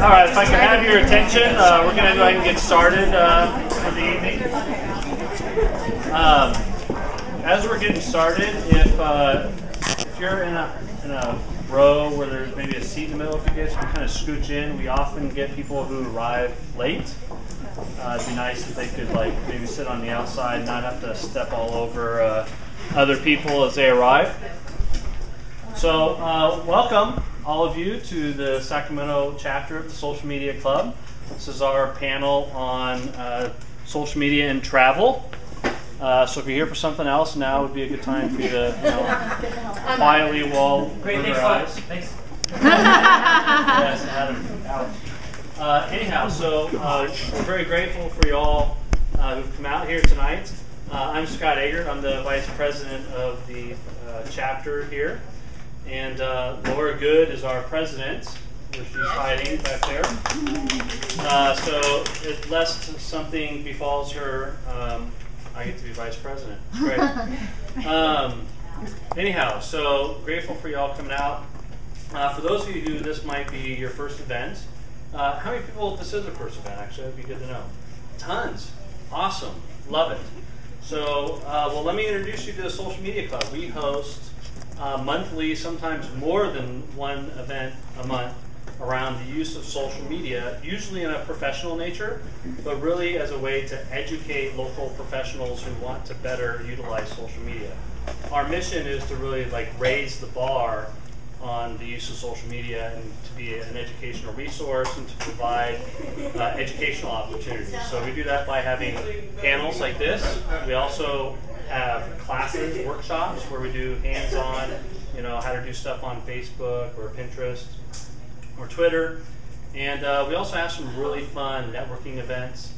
All right, if I can have your attention, uh, we're going to go ahead and get started uh, for the evening. Um, as we're getting started, if uh, if you're in a in a row where there's maybe a seat in the middle, if you guys can kind of scooch in, we often get people who arrive late. Uh, it'd be nice if they could like maybe sit on the outside, not have to step all over uh, other people as they arrive. So, uh, welcome all of you to the Sacramento chapter of the Social Media Club. This is our panel on uh, social media and travel. Uh, so if you're here for something else, now would be a good time for you to you know, quietly wall Great, your thanks, eyes. Thanks. yes, Adam. Ouch. Uh, anyhow, so uh, we're very grateful for y'all uh, who've come out here tonight. Uh, I'm Scott Eggert. I'm the vice president of the uh, chapter here. And uh, Laura Good is our president, where she's hiding back there. Uh, so, unless something befalls her, um, I get to be vice president. Great. Um, anyhow, so grateful for y'all coming out. Uh, for those of you who this might be your first event, uh, how many people this is a first event? Actually, that'd be good to know. Tons. Awesome. Love it. So, uh, well, let me introduce you to the Social Media Club. We host uh, monthly, sometimes more than one event a month around the use of social media, usually in a professional nature, but really as a way to educate local professionals who want to better utilize social media. Our mission is to really like raise the bar on the use of social media and to be an educational resource and to provide uh, educational opportunities. So we do that by having panels like this. We also have classes, workshops where we do hands-on, you know, how to do stuff on Facebook or Pinterest or Twitter. And uh, we also have some really fun networking events.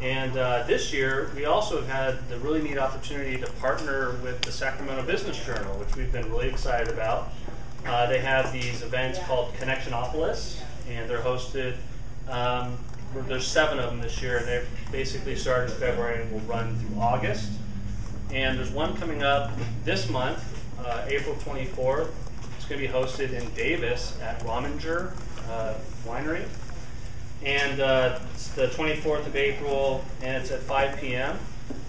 And uh, this year, we also have had the really neat opportunity to partner with the Sacramento Business Journal, which we've been really excited about. Uh, they have these events called Connectionopolis, and they're hosted. Um, there's seven of them this year, and they basically started in February and will run through August. And there's one coming up this month, uh, April 24th. It's going to be hosted in Davis at Rominger uh, Winery. And uh, it's the 24th of April, and it's at 5 p.m.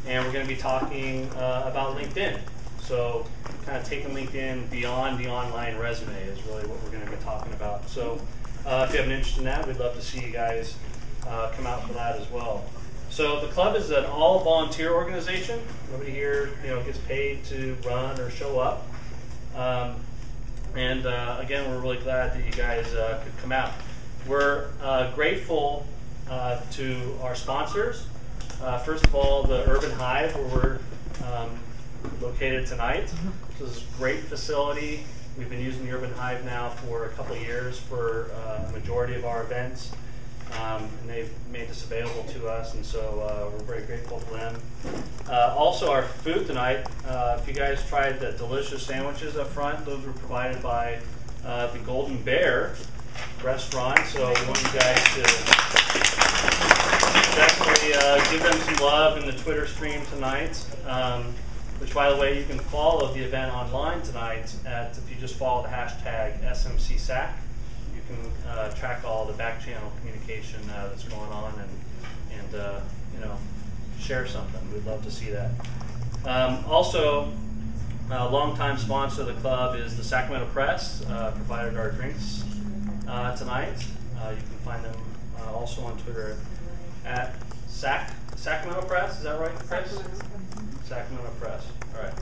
And we're going to be talking uh, about LinkedIn. So, kind of taking LinkedIn beyond the online resume is really what we're going to be talking about. So, uh, if you have an interest in that, we'd love to see you guys uh, come out for that as well. So the club is an all volunteer organization. Nobody here, you know, gets paid to run or show up. Um, and uh, again, we're really glad that you guys uh, could come out. We're uh, grateful uh, to our sponsors. Uh, first of all, the Urban Hive, where we're um, located tonight. This is a great facility. We've been using the Urban Hive now for a couple years for uh, a majority of our events. Um, and they've made this available to us, and so uh, we're very grateful to them. Uh, also, our food tonight, uh, if you guys tried the delicious sandwiches up front, those were provided by uh, the Golden Bear restaurant, so we want you guys to definitely uh, give them some love in the Twitter stream tonight. Um, which, by the way, you can follow the event online tonight at if you just follow the hashtag SMCSAC can uh, track all the back channel communication uh, that's going on and, and uh, you know, share something. We'd love to see that. Um, also, a longtime sponsor of the club is the Sacramento Press, uh, provided our drinks uh, tonight. Uh, you can find them also on Twitter at Sac Sacramento Press. Is that right, Chris? Sacramento, Sacramento Press. All right.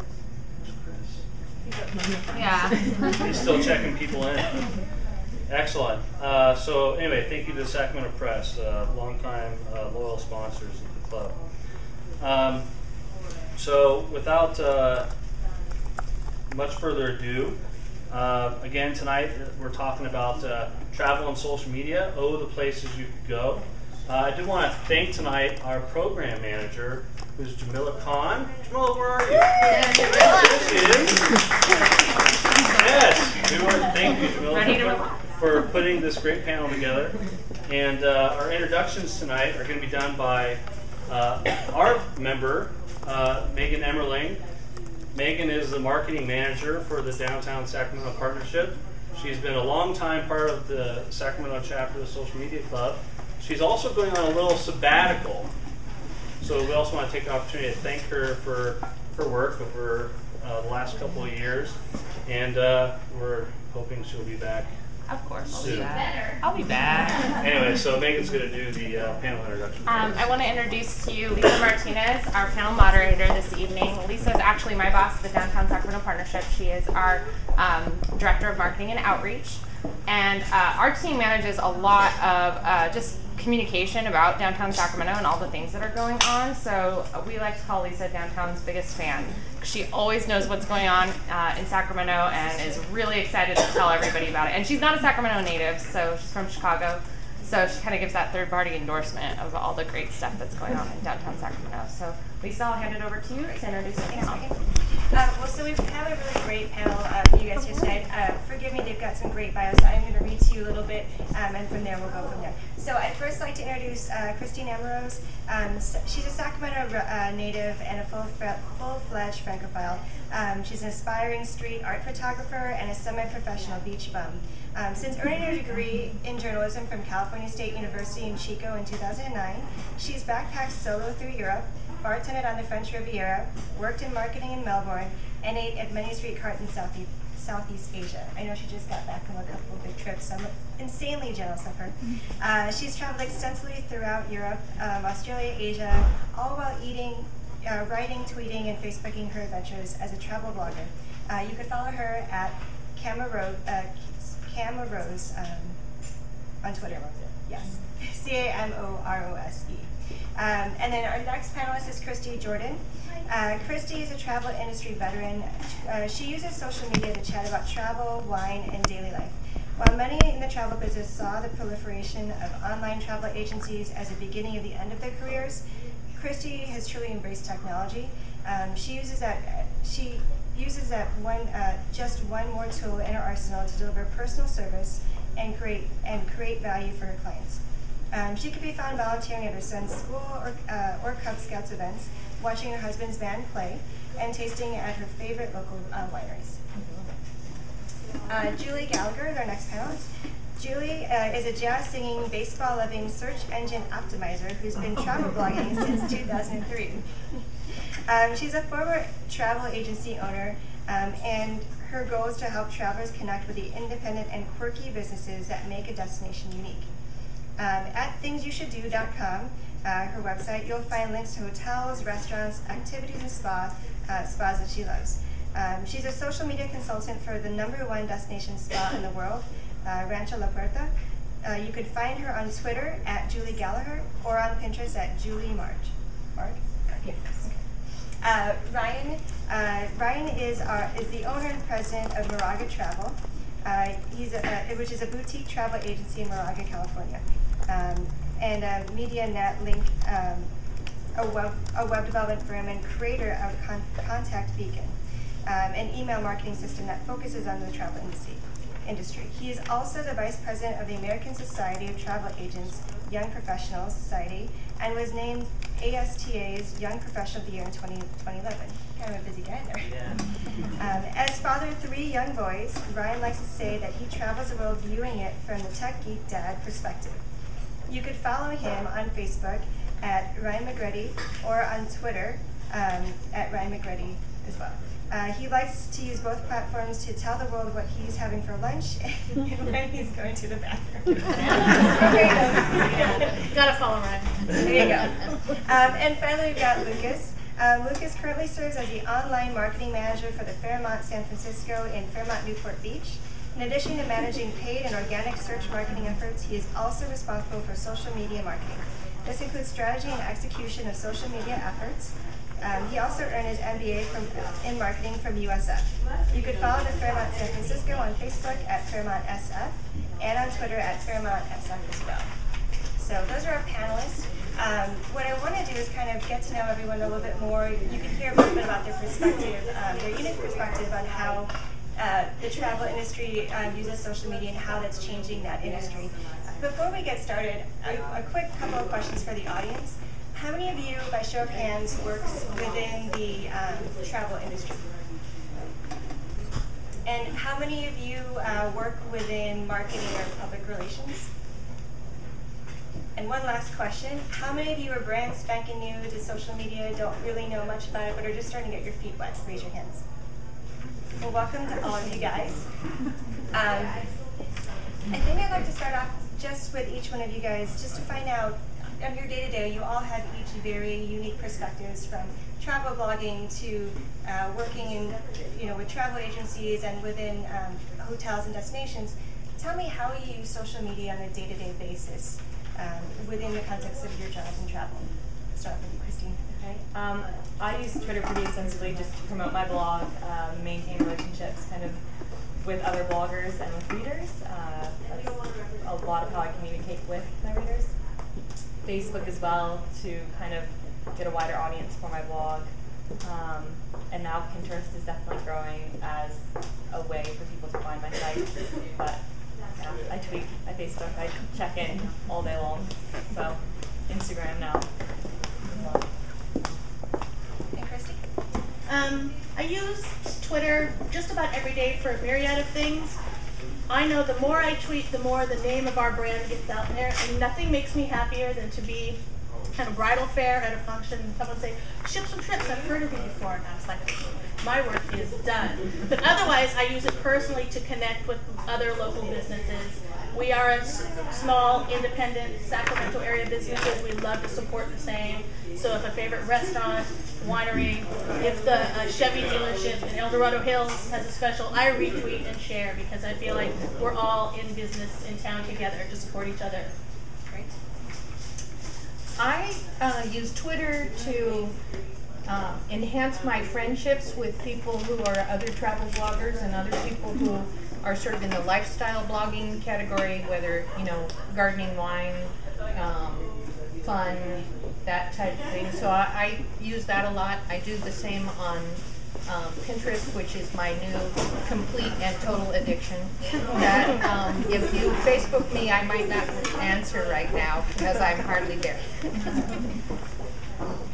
Yeah. He's still checking people in. Excellent. Uh, so anyway, thank you to the Sacramento Press, uh, longtime uh, loyal sponsors of the club. Um, so without uh, much further ado, uh, again tonight we're talking about uh, travel and social media. Oh, the places you could go. I do want to thank tonight our program manager, who's Jamila Khan. Jamila, where are you? Yeah, there she is. Yes, we want to thank you, Jamila for putting this great panel together. And uh, our introductions tonight are going to be done by uh, our member, uh, Megan Emmerling. Megan is the marketing manager for the Downtown Sacramento Partnership. She's been a long time part of the Sacramento chapter of the Social Media Club. She's also going on a little sabbatical. So we also want to take the opportunity to thank her for her work over uh, the last couple of years. And uh, we're hoping she'll be back Of course, I'll be back. I'll be back. Anyway, so Megan's going to do the uh, panel introduction. Um. I want to introduce to you Lisa Martinez, our panel moderator this evening. Lisa is actually my boss at the Downtown Sacramento Partnership. She is our um, director of marketing and outreach. And uh, our team manages a lot of uh, just communication about downtown Sacramento and all the things that are going on. So uh, we like to call Lisa downtown's biggest fan. She always knows what's going on uh, in Sacramento and is really excited to tell everybody about it. And she's not a Sacramento native, so she's from Chicago. So she kind of gives that third party endorsement of all the great stuff that's going on in downtown Sacramento. So Lisa, I'll hand it over to you to introduce the. Uh, well, so we have a really great panel uh, for you guys here tonight. Uh, forgive me, they've got some great bios. So I'm going to read to you a little bit, um, and from there we'll go from there. So I'd first like to introduce uh, Christine Amorose. Um, s- she's a Sacramento uh, native and a full, full-fledged Francophile. Um, she's an aspiring street art photographer and a semi-professional beach bum. Um, since earning her degree in journalism from California State University in Chico in 2009, she's backpacked solo through Europe, bartended on the French Riviera, worked in marketing in Melbourne, and ate at many street carts in Southeast, Southeast Asia. I know she just got back from a couple of big trips, so I'm insanely jealous of her. Uh, she's traveled extensively throughout Europe, um, Australia, Asia, all while eating, uh, writing, tweeting, and Facebooking her adventures as a travel blogger. Uh, you could follow her at Camorose, uh, Cama um, on Twitter. Yes, C A M O R O S E. Um, and then our next panelist is Christy Jordan. Uh, Christy is a travel industry veteran. Uh, she uses social media to chat about travel, wine, and daily life. While many in the travel business saw the proliferation of online travel agencies as the beginning of the end of their careers, Christy has truly embraced technology. Um, she uses that. She uses that one, uh, just one more tool in her arsenal to deliver personal service and create and create value for her clients. Um, she could be found volunteering at her son's school or, uh, or Cub Scouts events, watching her husband's band play, and tasting at her favorite local uh, wineries. Uh, Julie Gallagher is our next panelist. Julie uh, is a jazz singing, baseball loving search engine optimizer who's been travel blogging since 2003. Um, she's a former travel agency owner, um, and her goal is to help travelers connect with the independent and quirky businesses that make a destination unique. Um, at thingsyoushoulddo.com, uh, her website, you'll find links to hotels, restaurants, activities, and spa, uh, spas that she loves. Um, she's a social media consultant for the number one destination spa in the world, uh, Rancho La Puerta. Uh, you could find her on Twitter at Julie Gallagher or on Pinterest at Julie March. Marge? Yes. Uh, Ryan, uh, Ryan is our is the owner and president of Moraga Travel. Uh, he's a, which is a boutique travel agency in Moraga, California, um, and a MediaNet Link, um, a web a web development firm and creator of Con- Contact Beacon, um, an email marketing system that focuses on the travel industry. Industry. He is also the vice president of the American Society of Travel Agents Young Professionals Society and was named ASTA's Young Professional of the Year in 20, 2011. Kind of a busy guy there. Um, as father of three young boys, Ryan likes to say that he travels the world viewing it from the tech geek dad perspective. You could follow him on Facebook at Ryan McGrady or on Twitter um, at Ryan McGrady as well. Uh, he likes to use both platforms to tell the world what he's having for lunch and when he's going to the bathroom. there. Gotta follow Ryan. There you go. Um, and finally, we've got Lucas. Um, Lucas currently serves as the online marketing manager for the Fairmont San Francisco in Fairmont Newport Beach. In addition to managing paid and organic search marketing efforts, he is also responsible for social media marketing. This includes strategy and execution of social media efforts. Um, he also earned his MBA from, in marketing from USF. You could follow the Fairmont San Francisco on Facebook at Fairmont SF and on Twitter at Fairmont SF as well. So those are our panelists. Um, what I want to do is kind of get to know everyone a little bit more. You can hear a little bit about their perspective, um, their unique perspective on how uh, the travel industry um, uses social media and how that's changing that industry. Before we get started, a, a quick couple of questions for the audience. How many of you, by show of hands, works within the um, travel industry? And how many of you uh, work within marketing or public relations? And one last question. How many of you are brand spanking new to social media, don't really know much about it, but are just starting to get your feet wet? Raise your hands. Well, welcome to all of you guys. Um, I think I'd like to start off just with each one of you guys, just to find out, on your day-to-day, you all have each very unique perspectives from travel blogging to uh, working in, you know, with travel agencies and within um, hotels and destinations. Tell me how you use social media on a day-to-day basis um, within the context of your job and travel. Start with you. Um, I use Twitter pretty extensively just to promote my blog, um, maintain relationships kind of with other bloggers and with readers. Uh, that's a lot of how I communicate with my readers. Facebook as well to kind of get a wider audience for my blog. Um, and now Pinterest is definitely growing as a way for people to find my site. But yeah, I tweet, I Facebook, I check in all day long. So Instagram now. And Christy? Um, I use Twitter just about every day for a myriad of things. I know the more I tweet, the more the name of our brand gets out there, and nothing makes me happier than to be at a bridal fair at a function and someone say, Ships and Trips, I've heard of you before. And I was like, my work is done. But otherwise, I use it personally to connect with other local businesses. We are a small, independent Sacramento area businesses. We love to support the same. So if a favorite restaurant, winery, if the uh, Chevy dealership in El Dorado Hills has a special, I retweet and share because I feel like we're all in business in town together to support each other. Great. I uh, use Twitter to uh, enhance my friendships with people who are other travel bloggers and other people who are sort of in the lifestyle blogging category, whether, you know, gardening, wine, um, fun, that type of thing. So I, I use that a lot. I do the same on um, Pinterest, which is my new complete and total addiction. That um, if you Facebook me, I might not answer right now because I'm hardly there.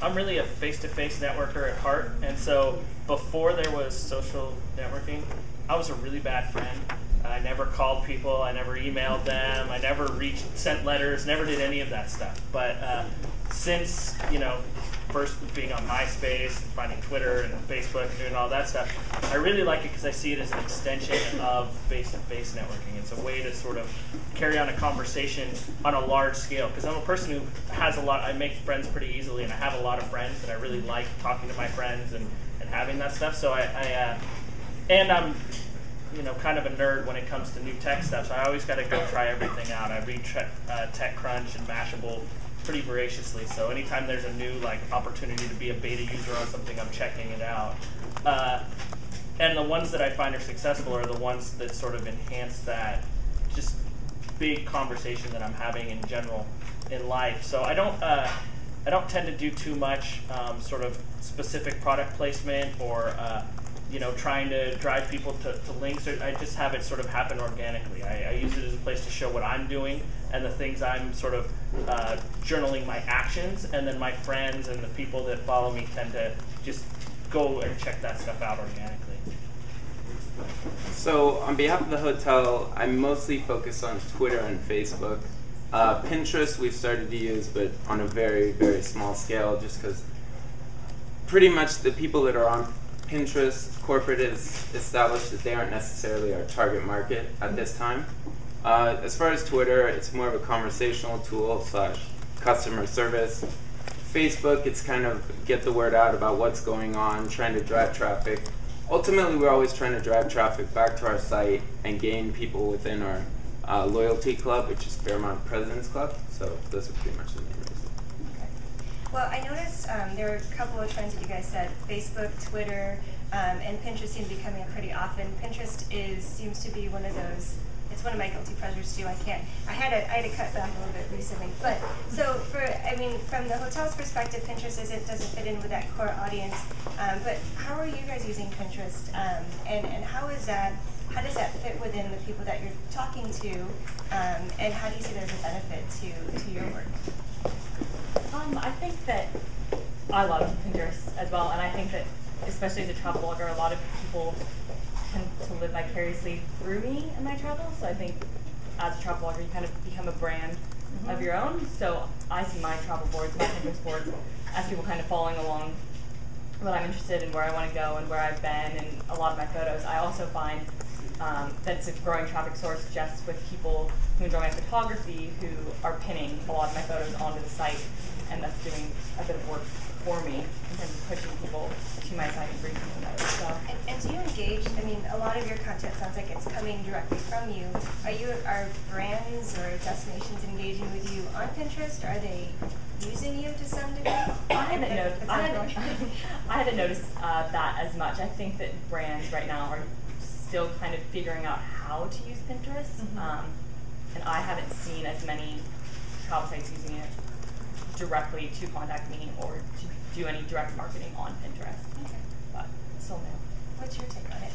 I'm really a face-to-face networker at heart, and so before there was social networking, I was a really bad friend. I never called people, I never emailed them, I never reached, sent letters, never did any of that stuff. But uh, since you know, first being on MySpace, and finding Twitter and Facebook, and doing all that stuff, I really like it because I see it as an extension of face-to-face networking. It's a way to sort of carry on a conversation on a large scale. Because I'm a person who has a lot, I make friends pretty easily, and I have a lot of friends, and I really like talking to my friends and, and having that stuff. So I, I uh, and I'm you know, kind of a nerd when it comes to new tech stuff, so I always got to go try everything out. I read tre- uh, TechCrunch and Mashable pretty voraciously, so anytime there's a new like opportunity to be a beta user on something, I'm checking it out. Uh, and the ones that I find are successful are the ones that sort of enhance that just big conversation that I'm having in general in life. So I don't. Uh, I don't tend to do too much um, sort of specific product placement or uh, you know, trying to drive people to, to links. I just have it sort of happen organically. I, I, use it as a place to show what I'm doing and the things I'm sort of uh, journaling my actions, and then my friends and the people that follow me tend to just go and check that stuff out organically. So, on behalf of the hotel, I mostly focus on Twitter and Facebook. Uh, Pinterest we've started to use, but on a very, very small scale, just because pretty much the people that are on Pinterest corporate has established that they aren't necessarily our target market at this time. Uh, as far as Twitter, it's more of a conversational tool slash customer service. Facebook, it's kind of get the word out about what's going on, trying to drive traffic. Ultimately, we're always trying to drive traffic back to our site and gain people within our uh, loyalty club, which is Fairmont Presidents Club. So those are pretty much the. Well, I noticed um, there are a couple of trends that you guys said: Facebook, Twitter, um, and Pinterest seem to be coming up pretty often. Pinterest is seems to be one of those. It's one of my guilty pleasures too. I can't. I had to. I had to cut back a little bit recently. But so for, I mean, from the hotel's perspective, Pinterest isn't doesn't fit in with that core audience. Um, but how are you guys using Pinterest? Um, and and how is that? How does that fit within the people that you're talking to? Um, and how do you see that as a benefit to to your work? Um, I think that I love Pinterest as well, and I think that especially as a travel blogger, a lot of people tend to live vicariously through me and my travels. So I think as a travel blogger, you kind of become a brand of your own. So I see my travel boards, my Pinterest boards, as people kind of following along what I'm interested in, where I want to go, and where I've been, and a lot of my photos. I also find um, that it's a growing traffic source just with people who enjoy my photography who are pinning a lot of my photos onto the site, and that's doing a bit of work for me in terms of pushing people to my site and bringing them those. So. And, and do you engage? I mean, a lot of your content sounds like it's coming directly from you. Are you are brands or destinations engaging with you on Pinterest? Are they using you to some degree? I haven't, noticed, I haven't, I haven't noticed uh, that as much. I think that brands right now are still kind of figuring out how to use Pinterest, Mm-hmm. um, and I haven't seen as many travel sites using it directly to contact me or to do any direct marketing on Pinterest. Okay. But still new. What's your take on it?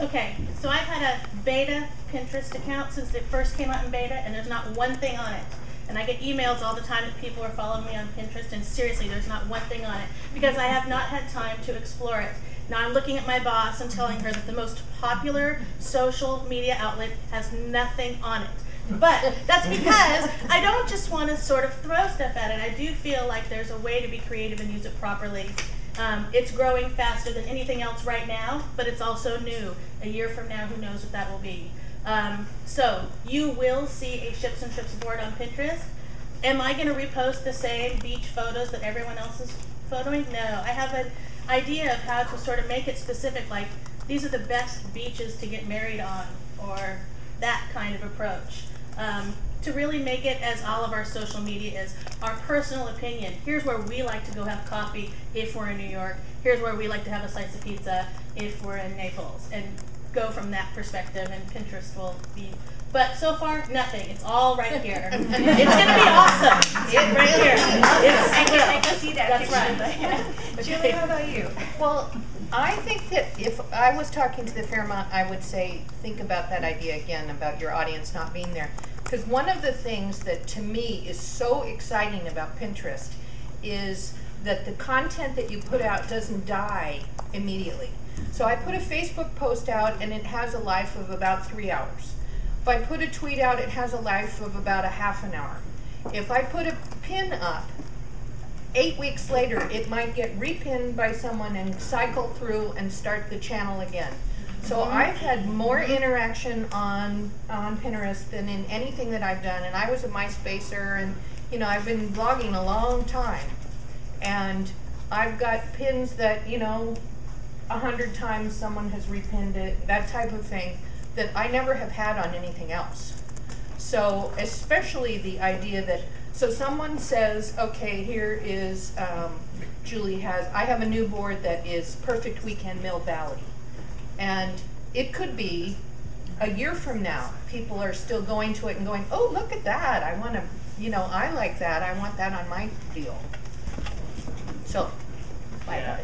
Okay, so I've had a beta Pinterest account since it first came out in beta, and there's not one thing on it. And I get emails all the time that people are following me on Pinterest, and seriously, there's not one thing on it because I have not had time to explore it. Now I'm looking at my boss and telling her that the most popular social media outlet has nothing on it. But that's because I don't just want to sort of throw stuff at it. I do feel like there's a way to be creative and use it properly. Um, it's growing faster than anything else right now, but it's also new. A year from now, who knows what that will be. Um, so you will see a ships and trips board on Pinterest. Am I going to repost the same beach photos that everyone else is photoing? No. I have an idea of how to sort of make it specific, like these are the best beaches to get married on, or that kind of approach. Um, to really make it as all of our social media is our personal opinion. Here's where we like to go have coffee if we're in New York. Here's where we like to have a slice of pizza if we're in Naples, and go from that perspective. And Pinterest will be. But so far, nothing. It's all right here. it's gonna be awesome. It's right here. It's, I can, I can see that That's picture. right. Julie, how about you? Well, I think that if I was talking to the Fairmont, I would say, think about that idea again about your audience not being there. Because one of the things that to me is so exciting about Pinterest is that the content that you put out doesn't die immediately. So I put a Facebook post out and it has a life of about three hours. If I put a tweet out, it has a life of about a half an hour. If I put a pin up, eight weeks later, it might get repinned by someone and cycle through and start the channel again. So I've had more interaction on on Pinterest than in anything that I've done. And I was a MySpacer, and you know I've been blogging a long time, and I've got pins that you know a hundred times someone has repinned it, that type of thing, that I never have had on anything else. So especially the idea that so someone says, okay, here is um, Julie has. I have a new board that is Perfect Weekend Mill Valley, and it could be a year from now. People are still going to it and going, oh, look at that. I want to, you know, I like that. I want that on my deal. So, Yeah.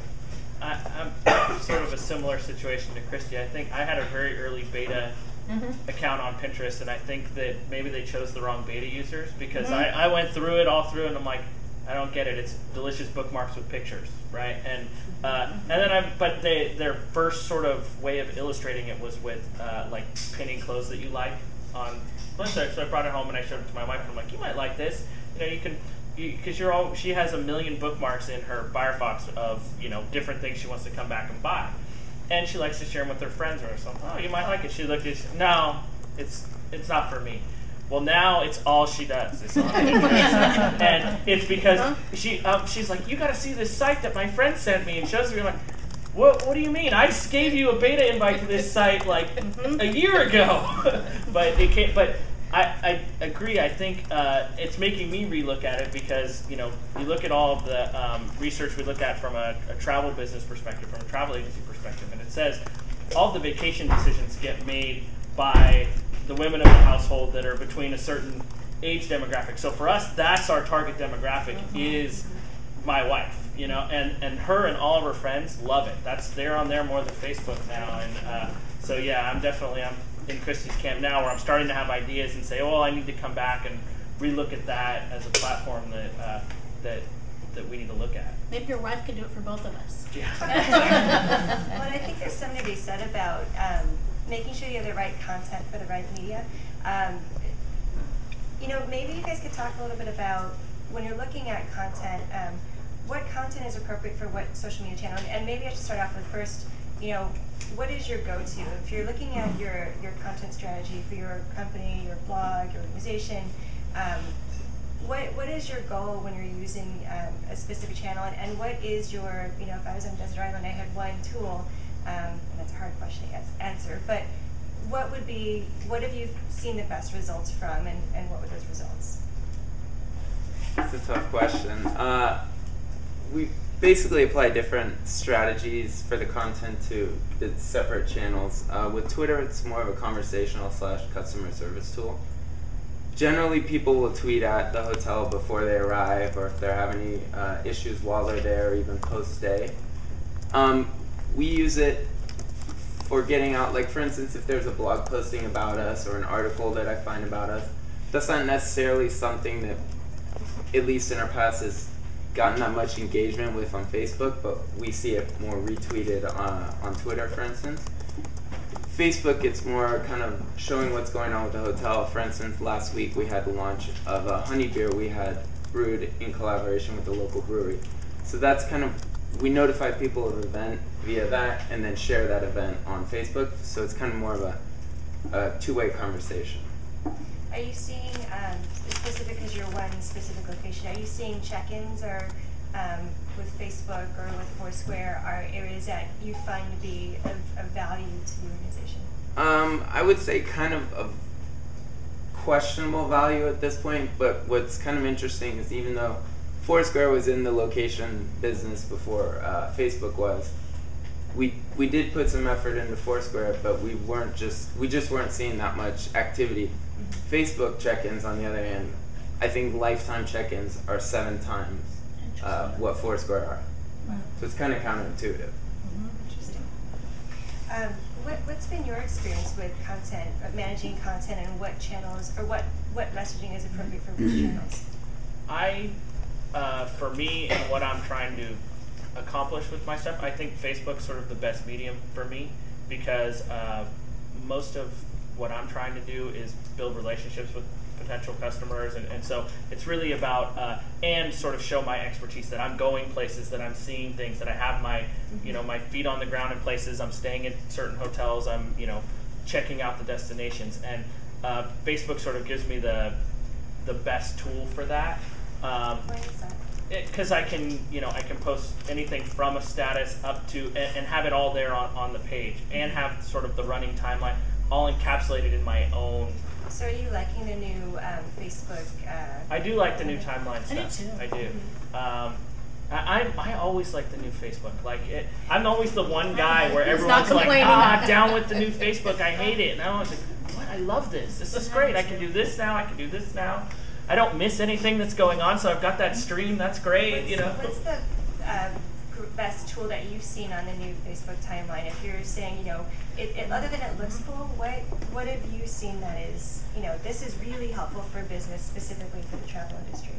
I, I'm sort of a similar situation to Christy. I think I had a very early beta Mm-hmm. account on Pinterest, and I think that maybe they chose the wrong beta users because I, I went through it all through, and I'm like, I don't get it. It's delicious bookmarks with pictures, right? And uh, and then I, but they their first sort of way of illustrating it was with uh, like pinning clothes that you like on Pinterest. So I brought it home and I showed it to my wife. And I'm like, you might like this. You know, you can. Because you, are all, she has a million bookmarks in her Firefox of you know different things she wants to come back and buy, and she likes to share them with her friends or something. Oh, you might like it. She looked at it, no, it's it's not for me. Well, now it's all she does. On Pinterest. and it's because she um, she's like, you got to see this site that my friend sent me, and shows me. I'm like, what? What do you mean? I just gave you a beta invite to this site like a year ago, but it can't. But I, I agree. I think uh, it's making me relook at it because you know you look at all of the um, research we look at from a, a travel business perspective, from a travel agency perspective, and it says all the vacation decisions get made by the women of the household that are between a certain age demographic. So for us, that's our target demographic is my wife, you know, and, and her and all of her friends love it. That's they're on there more than Facebook now, and uh, so yeah, I'm definitely I'm in Christy's camp now where I'm starting to have ideas and say, oh, I need to come back and relook at that as a platform that uh, that that we need to look at. Maybe your wife can do it for both of us. well, and I think there's something to be said about um, making sure you have the right content for the right media. Um, you know, maybe you guys could talk a little bit about when you're looking at content, um, what content is appropriate for what social media channel? And maybe I should start off with first, you know, what is your go-to? If you're looking at your, your content strategy for your company, your blog, your organization, um, what, what is your goal when you're using um, a specific channel? And, and what is your, you know, if I was on Desert Island, I had one tool, um, and that's a hard question to answer, but what would be, what have you seen the best results from, and, and what were those results? That's a tough question. Uh, we basically apply different strategies for the content to the separate channels. Uh, with Twitter, it's more of a conversational slash customer service tool. Generally, people will tweet at the hotel before they arrive, or if they're having any uh, issues while they're there, or even post stay. Um, we use it for getting out, like for instance, if there's a blog posting about us or an article that I find about us, that's not necessarily something that, at least in our past, has gotten that much engagement with on Facebook, but we see it more retweeted uh, on Twitter, for instance. Facebook, it's more kind of showing what's going on with the hotel. For instance, last week we had the launch of a honey beer we had brewed in collaboration with the local brewery. So that's kind of we notify people of the event via that, and then share that event on Facebook. So it's kind of more of a, a two-way conversation. Are you seeing, um, specific because you're one specific location, are you seeing check-ins or um, with Facebook or with Foursquare are areas that you find to be of, of value to the organization? Um, I would say kind of of questionable value at this point, but what's kind of interesting is even though Foursquare was in the location business before uh, Facebook was, we we did put some effort into Foursquare, but we weren't just we just weren't seeing that much activity. Facebook check-ins, on the other hand, I think lifetime check-ins are seven times uh, what Foursquare are. So it's kind of counterintuitive. Interesting. Um, what, what's been your experience with content, of managing content, and what channels or what what messaging is appropriate for which channels? I, uh, for me and what I'm trying to accomplish with my stuff, I think Facebook's sort of the best medium for me because uh, most of what I'm trying to do is build relationships with potential customers, and, and so it's really about uh, and sort of show my expertise that I'm going places, that I'm seeing things, that I have my you know my feet on the ground in places. I'm staying at certain hotels. I'm you know checking out the destinations, and uh, Facebook sort of gives me the the best tool for that. Um? Because I can, you know, I can post anything from a status up to and, and have it all there on, on the page, and have sort of the running timeline all encapsulated in my own. So are you liking the new um, Facebook? Uh, I do like the new timeline I do too. I do. Um, I, I I always like the new Facebook. Like it, I'm always the one guy where He's everyone's not like, complaining. ah, down with the new Facebook. I hate it, and I'm always like, what? I love this. This is great. I can do this now. I can do this now. I don't miss anything that's going on, so I've got that stream. That's great. what's, You know. what's the uh, best tool that you've seen on the new Facebook timeline? If you're saying, you know, it, it, other than it looks cool, what what have you seen that is, you know, this is really helpful for business, specifically for the travel industry?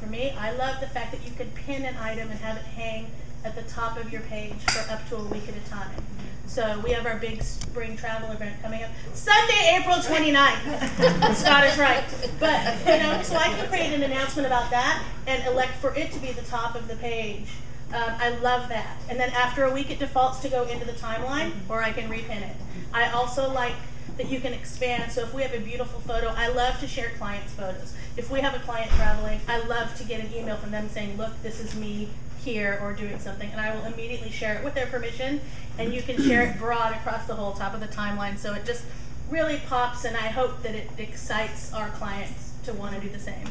For me, I love the fact that you can pin an item and have it hang at the top of your page for up to a week at a time. So we have our big spring travel event coming up Sunday, April 29th. Scott is right. But, you know, so I can create an announcement about that and elect for it to be the top of the page. Um, I love that. And then after a week, it defaults to go into the timeline, or I can repin it. I also like that you can expand. So if we have a beautiful photo, I love to share clients' photos. If we have a client traveling, I love to get an email from them saying, "Look, this is me here or doing something," and I will immediately share it with their permission. And you can share it broad across the whole top of the timeline, so it just really pops. And I hope that it excites our clients to want to do the same.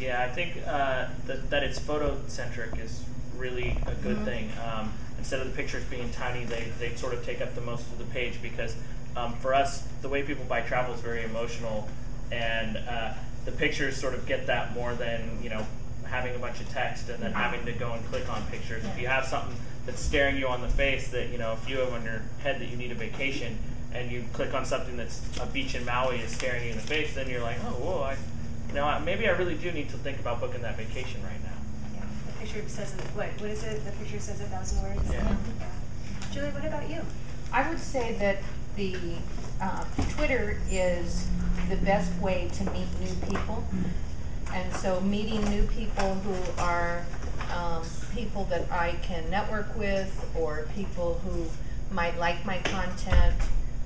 Yeah, I think uh, that, that it's photocentric is really a good Mhm. thing. Um, instead of the pictures being tiny, they, they sort of take up the most of the page because um, for us, the way people buy travel is very emotional, and uh, the pictures sort of get that more than you know having a bunch of text and then having to go and click on pictures. If you have something that's staring you on the face that you know if you have on your head that you need a vacation and you click on something that's a beach in Maui is staring you in the face, then you're like, oh, whoa, I, you know, maybe I really do need to think about booking that vacation right now. Yeah. picture says what? What is it? The picture says a thousand words. Yeah. Julie, what about you? I would say that the uh, Twitter is the best way to meet new people. And so meeting new people who are um, people that I can network with or people who might like my content.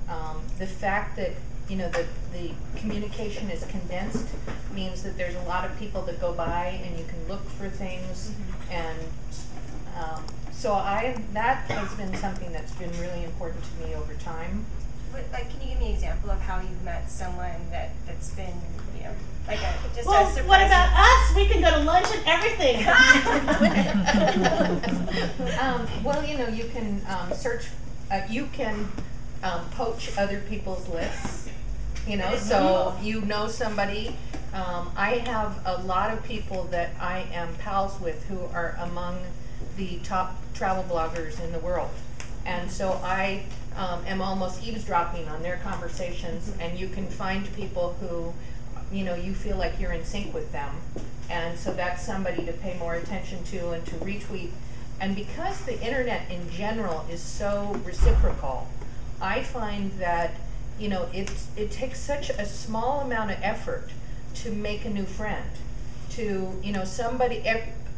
Um, the fact that you know the, the communication is condensed means that there's a lot of people that go by and you can look for things and um, so I that has been something that's been really important to me over time. What, like, can you give me an example of how you've met someone that that's been, you know, like a just Well, a what about us? We can go to lunch and everything. um, well, you know, you can um, search, uh, you can um, poach other people's lists. You know, so you know somebody. Um, I have a lot of people that I am pals with who are among the top travel bloggers in the world. And so I um, am almost eavesdropping on their conversations, and you can find people who, you know, you feel like you're in sync with them. And so that's somebody to pay more attention to and to retweet. And because the internet in general is so reciprocal, I find that, you know, it's, it takes such a small amount of effort to make a new friend. To, you know, somebody,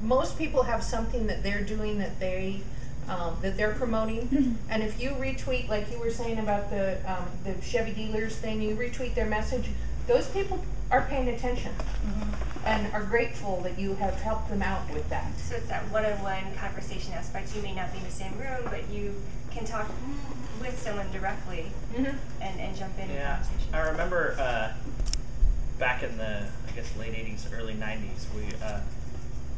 most people have something that they're doing that they, um, that they're promoting. And if you retweet, like you were saying about the, um, the Chevy dealers thing, you retweet their message, those people are paying attention and are grateful that you have helped them out with that. So it's that one-on-one conversation aspect. You may not be in the same room, but you can talk with someone directly Mm-hmm. and, and jump in Yeah, in conversation. I remember uh, back in the I guess late '80s, early '90s. We, uh,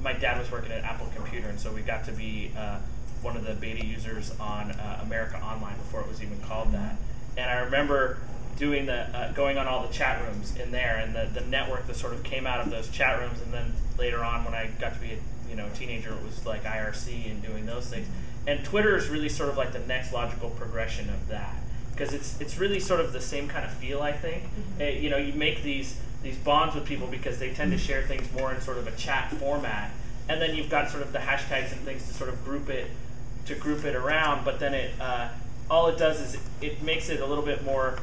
my dad was working at Apple Computer, and so we got to be uh, one of the beta users on uh, America Online before it was even called that. And I remember doing the uh, going on all the chat rooms in there, and the, the network that sort of came out of those chat rooms. And then later on, when I got to be a you know teenager, it was like IRC and doing those things. And Twitter is really sort of like the next logical progression of that because it's it's really sort of the same kind of feel. I think Uh, you know you make these these bonds with people because they tend to share things more in sort of a chat format, and then you've got sort of the hashtags and things to sort of group it to group it around. But then it uh, all it does is it, it makes it a little bit more.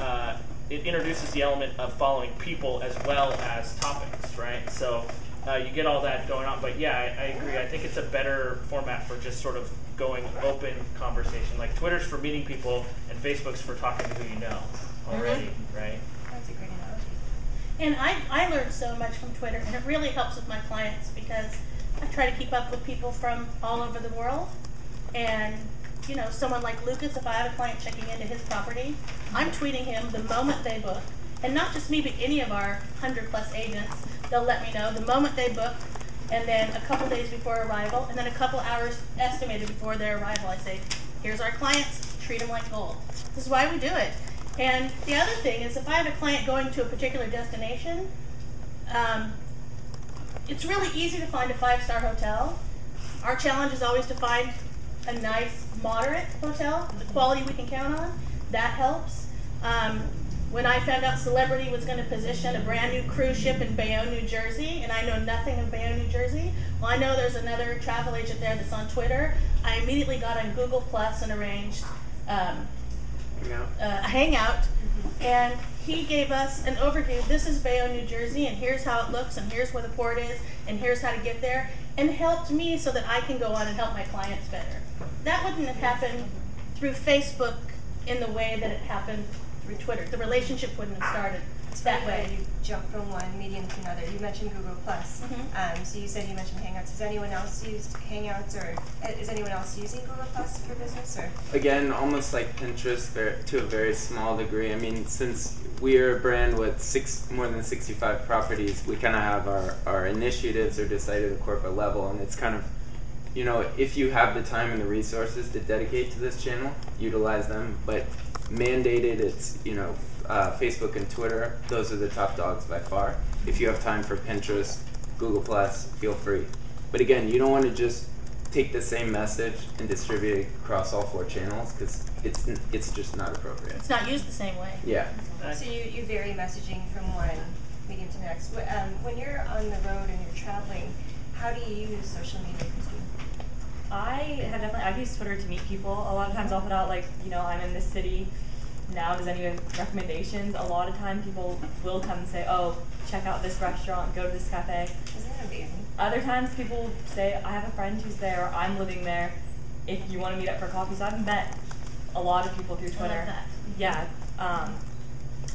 Uh, it introduces the element of following people as well as topics, right? So uh, you get all that going on. But yeah, I, I agree. I think it's a better format for just sort of going open conversation. Like Twitter's for meeting people, and Facebook's for talking to who you know already, right? That's a great analogy. And I, I learned so much from Twitter, and it really helps with my clients because I try to keep up with people from all over the world. And, you know, someone like Lucas, if I have a client checking into his property, I'm tweeting him the moment they book. And not just me, but any of our 100 plus agents, they'll let me know the moment they book, and then a couple days before arrival, and then a couple hours estimated before their arrival. I say, here's our clients, treat them like gold. This is why we do it. And the other thing is, if I have a client going to a particular destination, um, it's really easy to find a five star hotel. Our challenge is always to find a nice, moderate hotel, the quality we can count on. That helps. Um, when I found out Celebrity was going to position a brand new cruise ship in Bayonne, New Jersey, and I know nothing of Bayonne, New Jersey, well, I know there's another travel agent there that's on Twitter. I immediately got on Google Plus and arranged um, Yeah. uh, a hangout, and he gave us an overview. This is Bayonne, New Jersey, and here's how it looks, and here's where the port is, and here's how to get there, and helped me so that I can go on and help my clients better. That wouldn't have happened through Facebook in the way that it happened through Twitter. The relationship wouldn't have started It's that way. You jump from one medium to another. You mentioned Google Plus. Mhm. Um, so you said you mentioned Hangouts. Has anyone else used Hangouts, or uh, is anyone else using Google Plus for business? Or Again, almost like Pinterest, to a very small degree. I mean, since we are a brand with six more than sixty-five properties, we kind of have our our initiatives are decided at the corporate level, and it's kind of, you know, if you have the time and the resources to dedicate to this channel, utilize them. But mandated, it's you know, uh, Facebook and Twitter; those are the top dogs by far. If you have time for Pinterest, Google Plus, feel free. But again, you don't want to just take the same message and distribute it across all four channels because it's it's just not appropriate. It's not used the same way. Yeah. so you, you vary messaging from one medium to next. Um, when you're on the road and you're traveling, how do you use social media, Christine? I have definitely I've used Twitter to meet people. A lot of times I'll put out like, you know, I'm in this city now. Does anyone have recommendations? A lot of time people will come and say, Oh, check out this restaurant, go to this cafe. Isn't that amazing? Other times people say, I have a friend who's there, or I'm living there. If you want to meet up for coffee, so I've met a lot of people through Twitter. Yeah. Um,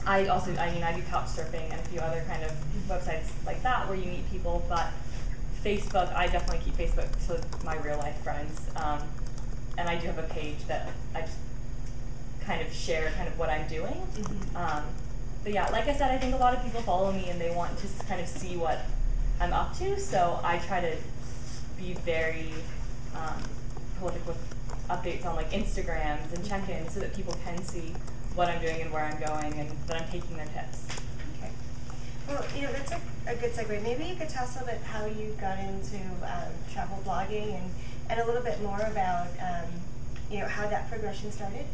I also, I mean, I do couch surfing and a few other kind of websites like that where you meet people. But Facebook, I definitely keep Facebook to my real life friends. Um, and I do have a page that I just kind of share kind of what I'm doing. Um, but yeah, like I said, I think a lot of people follow me and they want to kind of see what I'm up to. So I try to be very um, prolific with updates on like Instagrams and check-ins so that people can see what I'm doing and where I'm going and that I'm taking their tips. Well, you know, that's a, a good segue. Maybe you could tell us a little bit how you got into um, travel blogging and, and a little bit more about, um, you know, how that progression started.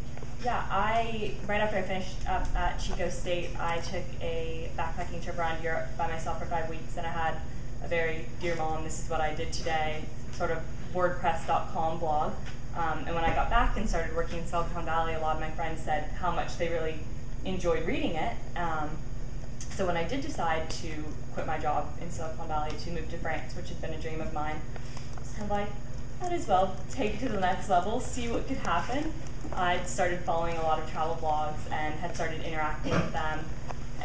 Yeah, I right after I finished up at Chico State, I took a backpacking trip around Europe by myself for five weeks, and I had a very dear mom. This is what I did today, sort of WordPress.com blog. Um, and when I got back and started working in Silicon Valley, a lot of my friends said how much they really enjoyed reading it. Um, so when I did decide to quit my job in Silicon Valley to move to France, which had been a dream of mine, I was kind of like, might as well take it to the next level, see what could happen. I'd started following a lot of travel blogs and had started interacting with them,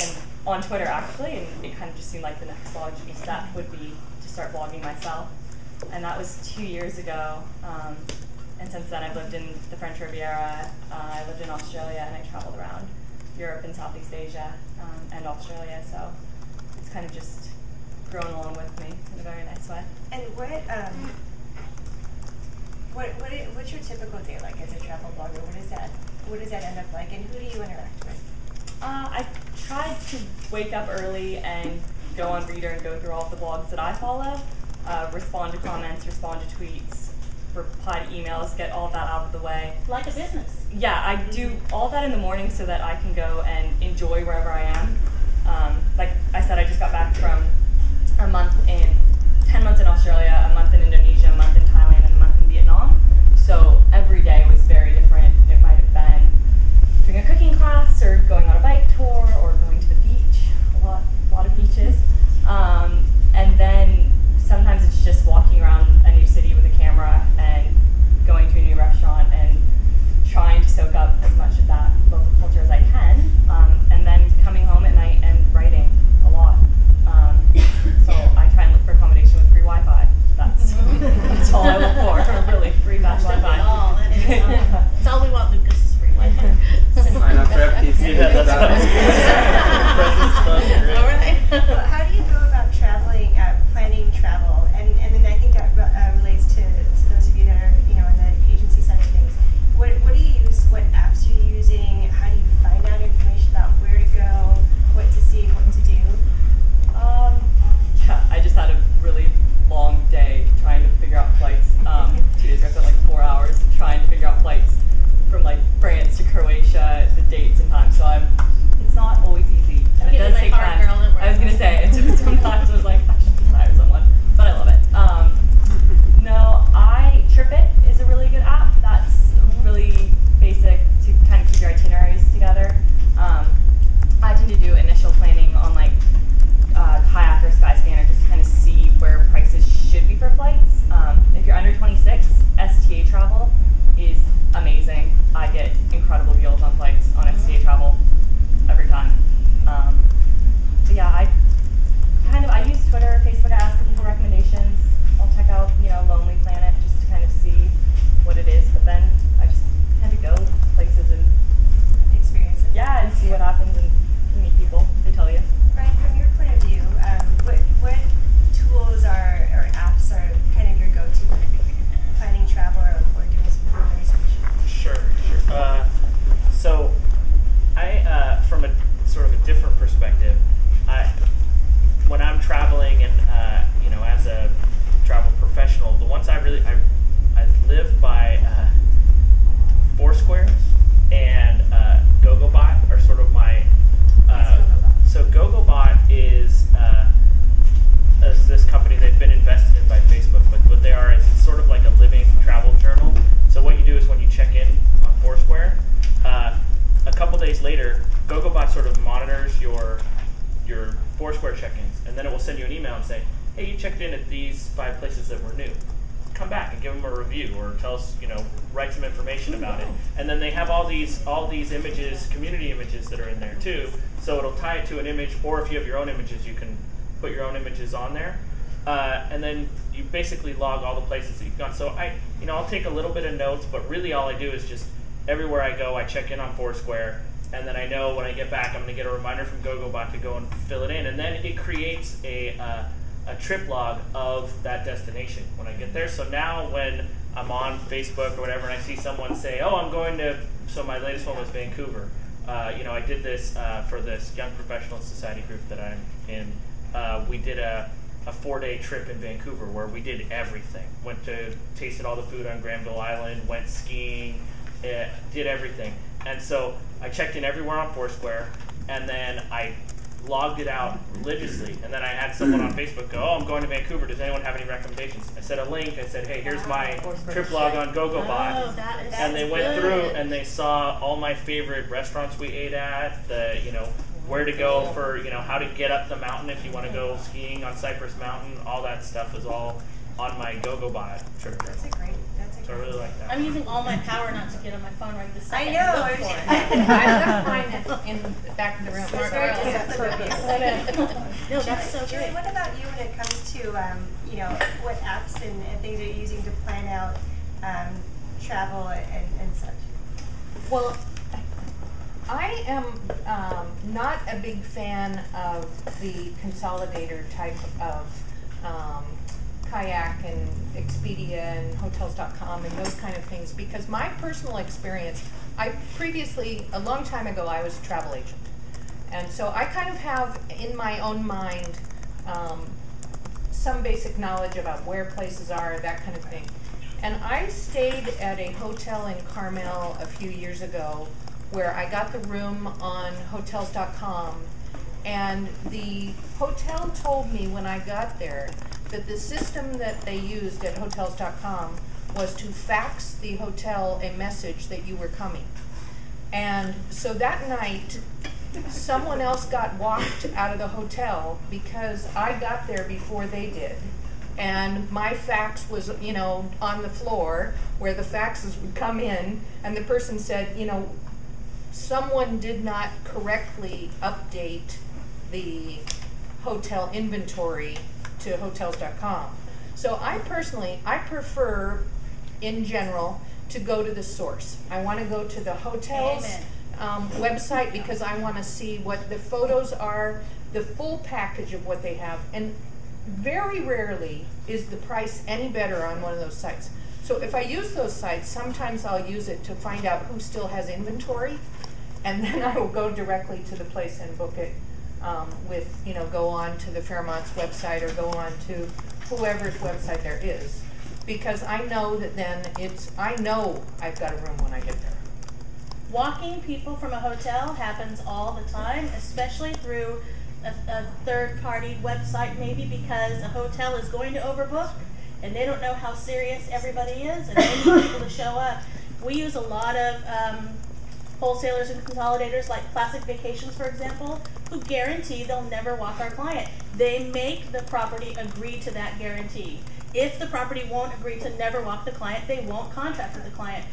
and on Twitter actually, and it kind of just seemed like the next logical step would be to start blogging myself. And that was two years ago. Um, and since then, I've lived in the French Riviera, uh, I lived in Australia, and I traveled around Europe and Southeast Asia um, and Australia. So it's kind of just grown along with me in a very nice way. And what, um, what, what, i- what's your typical day like as a travel blogger? What is that? What does that end up like? And who do you interact with? Uh, I tried to wake up early and go on Reader and go through all of the blogs that I follow, uh, respond to comments, respond to tweets, reply to emails, get all that out of the way. Like a business. Yeah, I do all that in the morning so that I can go and enjoy wherever I am. Um, like I said, I just got back from a month in, 10 months in Australia, a month in Indonesia, a month in Thailand, and a month in Vietnam. So every day was very different. It might have been doing a cooking class or going on a bike all these images, community images that are in there too. So it'll tie it to an image, or if you have your own images, you can put your own images on there. Uh, and then you basically log all the places that you've gone. So I, you know, I'll take a little bit of notes, but really all I do is just everywhere I go, I check in on Foursquare, and then I know when I get back, I'm going to get a reminder from GoGoBot to go and fill it in, and then it creates a uh, a trip log of that destination when I get there. So now when I'm on Facebook or whatever, and I see someone say, "Oh, I'm going to," so my latest one was Vancouver. Uh, you know, I did this uh, for this Young Professional Society group that I'm in. Uh, we did a a four day trip in Vancouver where we did everything. Went to tasted all the food on Granville Island, went skiing, uh, did everything. And so I checked in everywhere on Foursquare, and then I logged it out religiously. And then I had someone on Facebook go, "Oh, I'm going to Vancouver. Does anyone have any recommendations?" I sent a link. I said, "Hey, here's my ah, trip log on GoGoBot." Oh, that is and they good. went through and they saw all my favorite restaurants we ate at, the you know where to go for you know how to get up the mountain if you want to go skiing on Cypress Mountain, all that stuff is all on my GoGoBot trip. That's a great, that's a So I great. really like that. I'm using all my power not to get on my phone right this I second. know, to I look was- for it. I left mine in, in the back of the room. It's very disciplined. No, that's so Julie, good. what about you when it comes to, um, you know, what apps and, and things are you using to plan out, um, travel and, and such? Well, I am um, not a big fan of the consolidator type of um, kayak and Expedia and Hotels.com and those kind of things because my personal experience, I previously, a long time ago, I was a travel agent. And so I kind of have in my own mind um, some basic knowledge about where places are, that kind of thing. And I stayed at a hotel in Carmel a few years ago where I got the room on hotels.com. And the hotel told me when I got there that the system that they used at hotels.com was to fax the hotel a message that you were coming. And so that night, someone else got walked out of the hotel because I got there before they did. And my fax was, you know, on the floor where the faxes would come in, and the person said, you know, someone did not correctly update the hotel inventory to hotels.com. So I personally, I prefer, in general, to go to the source. I want to go to the hotels um, website because I want to see what the photos are, the full package of what they have, and very rarely is the price any better on one of those sites. So if I use those sites, sometimes I'll use it to find out who still has inventory, and then I will go directly to the place and book it um, with, you know, go on to the Fairmont's website or go on to whoever's website there is. Because I know that then it's, I know I've got a room when I get there. Walking people from a hotel happens all the time, especially through a, a third-party website maybe because a hotel is going to overbook and they don't know how serious everybody is and they need people to show up. We use a lot of um, wholesalers and consolidators like Classic Vacations, for example, who guarantee they'll never walk our client. They make the property agree to that guarantee. If the property won't agree to never walk the client, they won't contract with the client.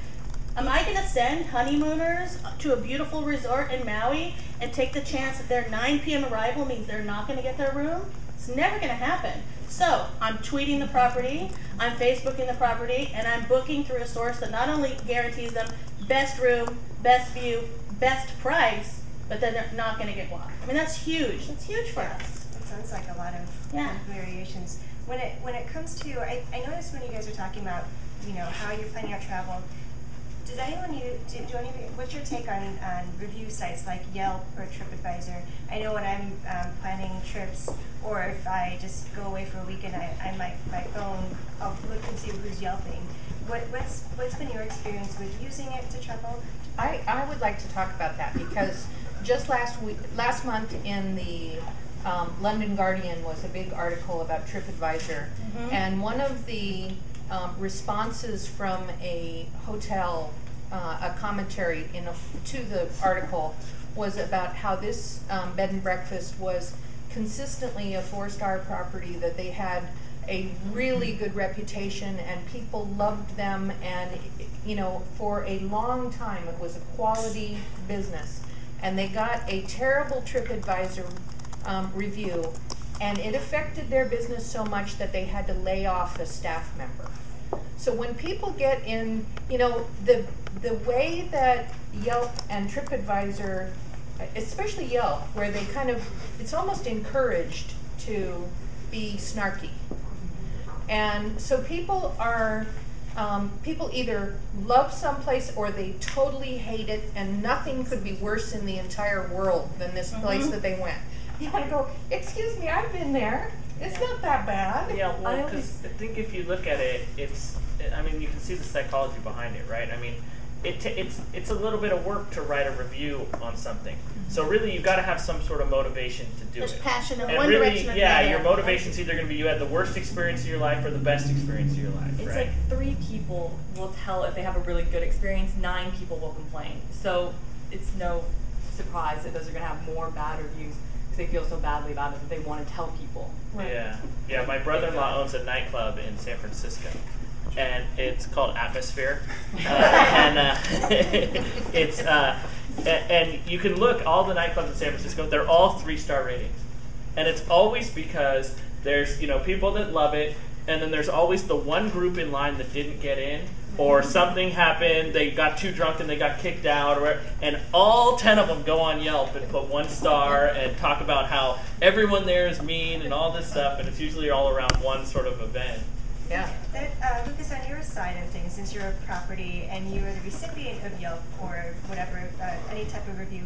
Am I going to send honeymooners to a beautiful resort in Maui and take the chance that their 9 p.m. arrival means they're not going to get their room? It's never going to happen. So I'm tweeting the property, I'm Facebooking the property, and I'm booking through a source that not only guarantees them best room, best view, best price, but then they're not going to get blocked. I mean, that's huge. That's huge for us. It sounds like a lot of Yeah. variations. When it when it comes to, I, I noticed when you guys are talking about, you know, how you're planning out travel. Does anyone use, do, do any, what's your take on, on review sites like Yelp or TripAdvisor? I know when I'm um, planning trips, or if I just go away for a weekend, I, I might, my phone, I'll look and see who's Yelping. What, what's, what's been your experience with using it to travel? I, I would like to talk about that because just last week, last month in the um, London Guardian was a big article about TripAdvisor, and one of the um, responses from a hotel, uh, a commentary in a, to the article was about how this um, bed and breakfast was consistently a four-star property, that they had a really good reputation and people loved them and, you know, for a long time, it was a quality business. And they got a terrible TripAdvisor um, review and it affected their business so much that they had to lay off a staff member. So when people get in, you know, the the way that Yelp and TripAdvisor, especially Yelp, where they kind of, it's almost encouraged to be snarky. And so people are, um, people either love someplace or they totally hate it, and nothing could be worse in the entire world than this place that they went. You want to go, excuse me, I've been there. It's not that bad. Yeah, I well, always- because I think if you look at it, it's. I mean, you can see the psychology behind it, right? I mean, it t- it's it's a little bit of work to write a review on something. Mm-hmm. So really, you've got to have some sort of motivation to do There's it. passion in and one really, direction yeah, the your other. motivation's either going to be you had the worst experience of your life or the best experience of your life, It's right? like three people will tell if they have a really good experience, nine people will complain. So it's no surprise that those are going to have more bad reviews because they feel so badly about it that they want to tell people. Yeah, yeah. My brother-in-law owns a nightclub in San Francisco, and it's called Atmosphere, uh, and uh, it's uh, and you can look all the nightclubs in San Francisco. They're all three-star ratings, and it's always because there's you know people that love it, and then there's always the one group in line that didn't get in. Or something happened, they got too drunk and they got kicked out, or and all ten of them go on Yelp and put one star and talk about how everyone there is mean and all this stuff, and it's usually all around one sort of event. Yeah. That, uh, Lucas, on your side of things, since you're a property and you are the recipient of Yelp or whatever, uh, any type of review,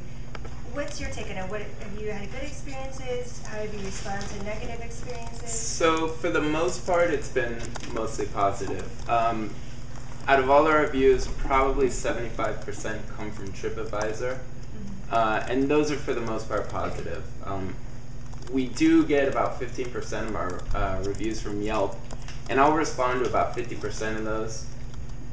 what's your take on it? What have you had good experiences? How have you responded to negative experiences? So for the most part, it's been mostly positive. Um, out of all our reviews, probably 75% come from TripAdvisor, uh, and those are for the most part positive. Um, we do get about 15% of our uh, reviews from Yelp, and I'll respond to about 50% of those,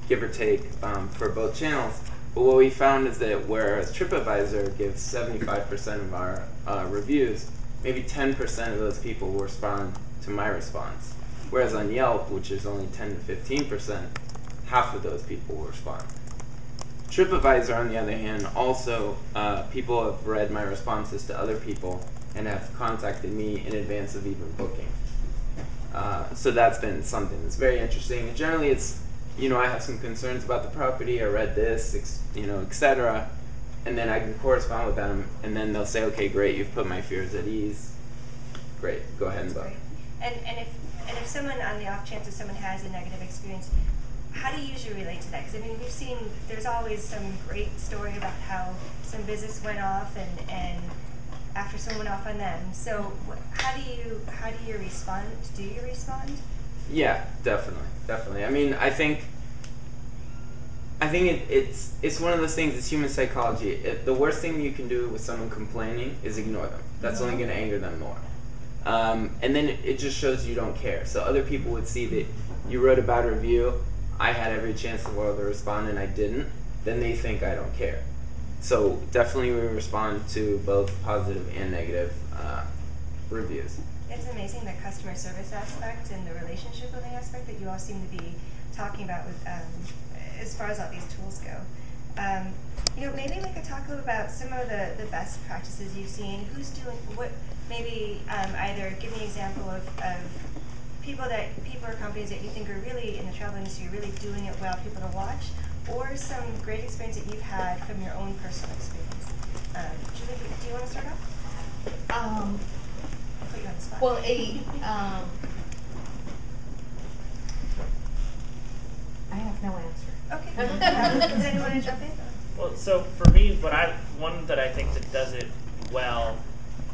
give or take, um, for both channels. But what we found is that whereas TripAdvisor gives 75% of our uh, reviews, maybe 10% of those people will respond to my response. Whereas on Yelp, which is only 10 to 15%, half of those people will respond. TripAdvisor, on the other hand, also uh, people have read my responses to other people and have contacted me in advance of even booking. Uh, so that's been something that's very interesting. And generally, it's you know I have some concerns about the property. I read this, ex- you know, etc. And then I can correspond with them, and then they'll say, "Okay, great, you've put my fears at ease. Great, go ahead and book." And, and if and if someone on the off chance that someone has a negative experience, how do you usually relate to that? Because I mean, we've seen there's always some great story about how some business went off and and after someone went off on them. So how do you how do you respond? Do you respond? Yeah, definitely, definitely. I mean, I think, I think it, it's it's one of those things. It's human psychology. It, the worst thing you can do with someone complaining is ignore them. That's only going to anger them more. Um, and then it, it just shows you don't care. So other people would see that you wrote a bad review. I had every chance in the world to respond, and I didn't. Then they think I don't care. So definitely, we respond to both positive and negative uh, reviews. It's amazing the customer service aspect and the relationship building aspect that you all seem to be talking about with um, as far as all these tools go. Um, you know, maybe we could talk a little about some of the, the best practices you've seen. Who's doing what? Maybe um, either give me an example of, of people that people or companies that you think are really in the travel industry, really doing it well, people to watch, or some great experience that you've had from your own personal experience. Um, Julie, do you want to start off? Um, put you on the spot. well, a, um, I have no answer. Okay. Does anyone want to jump in? Well, so for me, what I one that I think that does it well,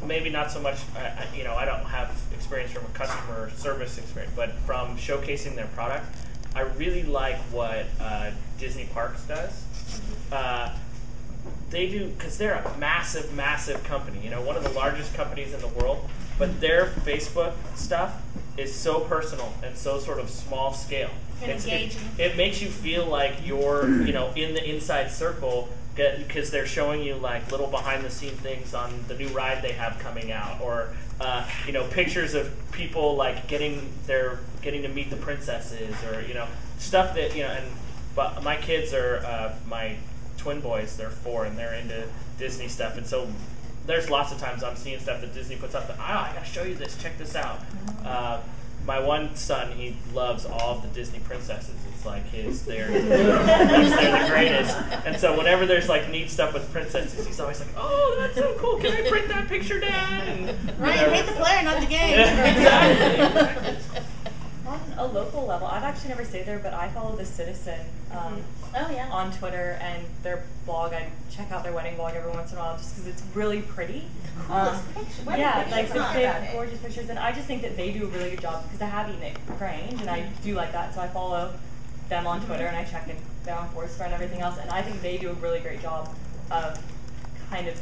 maybe not so much. I, I, you know, I don't have experience from a customer service experience, but from showcasing their product, I really like what uh, Disney Parks does. Uh, they do because they're a massive, massive company. You know, one of the largest companies in the world. But their Facebook stuff is so personal and so sort of small scale. It's- it-. It, makes you feel like you're, you know, in the inside circle because they're showing you like little behind the scene things on the new ride they have coming out, or uh, you know pictures of people like getting their getting to meet the princesses, or you know stuff that you know. And but my kids are uh, my twin boys. They're four and they're into Disney stuff, and so there's lots of times I'm seeing stuff that Disney puts up that oh, I gotta show you this. Check this out. Uh, my one son, he loves all of the Disney princesses. It's like his, they're, they're the greatest. And so whenever there's like neat stuff with princesses, he's always like, "Oh, that's so cool! Can I print that picture, Dad?" And Ryan, whatever. hate the player, not the game. exactly. On a local level, I've actually never stayed there, but I follow the Citizen um, Oh, yeah. on Twitter and their blog. I check out their wedding blog every once in a while just because it's really pretty. Um, Wedding yeah, pictures, like the huh? big, gorgeous pictures, and I just think that they do a really good job because I have eaten at Grange, and I do like that, so I follow them on Twitter and I check in they're on Foursquare and everything else, and I think they do a really great job of kind of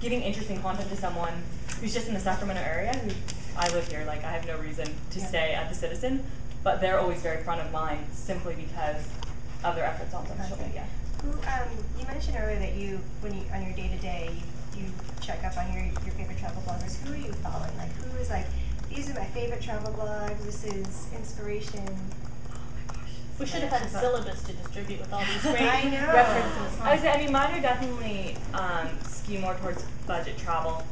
giving interesting content to someone who's just in the Sacramento area. Who I live here, like I have no reason to Yeah. stay at the Citizen, but they're always very front of mind simply because of their efforts on social media. Who, um, you mentioned earlier that you, when you, on your day to day, you check up on your, your favorite travel bloggers. Who are you following? Like, who is like, these are my favorite travel blogs. This is inspiration. We should have had a syllabus to distribute with all these great I know. references. I, was, I mean, mine are definitely um, skew more towards budget travel.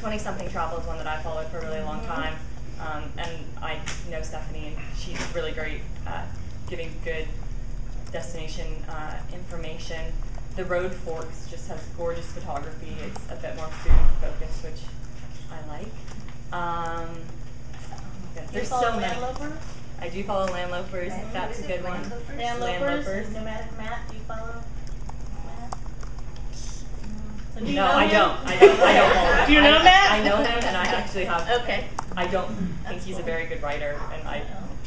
Twenty something travel is one that I followed for a really long time, um, and I know Stephanie, and she's really great at giving good destination uh, information. The Road Forks just has gorgeous photography. It's a bit more food focused, which I like. Um, oh my goodness, You there's so many. Landloper? I do follow Landlopers. Right? That's a good one. Landlopers? Landlopers, Landlopers. and Nomadic Matt, do you follow So do you No, know I him? don't. I don't. I don't follow him. Do you know I, Matt? I know him, and I actually have. Okay. I don't think he's a very good writer, and I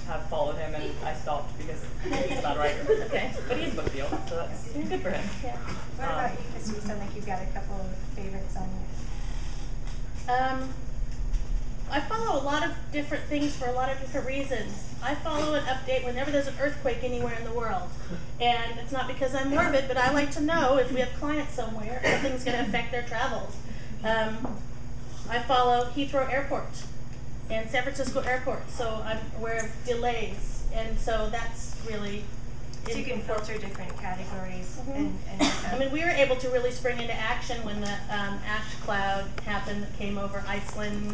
have followed him, and I stopped because he's a bad writer. Okay. But he's a book deal, so that's good for him. Yeah. What Um, about you, Christy? You sound like you've got a couple of favorites on you. Um, I follow a lot of different things for a lot of different reasons. I follow an update whenever there's an earthquake anywhere in the world. And it's not because I'm morbid, but I like to know if we have clients somewhere, something's going to affect their travels. Um, I follow Heathrow Airport and San Francisco Airport, so I'm aware of delays. And so that's really. So you can filter different categories Mhm. and, and I mean, we were able to really spring into action when the um, ash cloud happened that came over Iceland.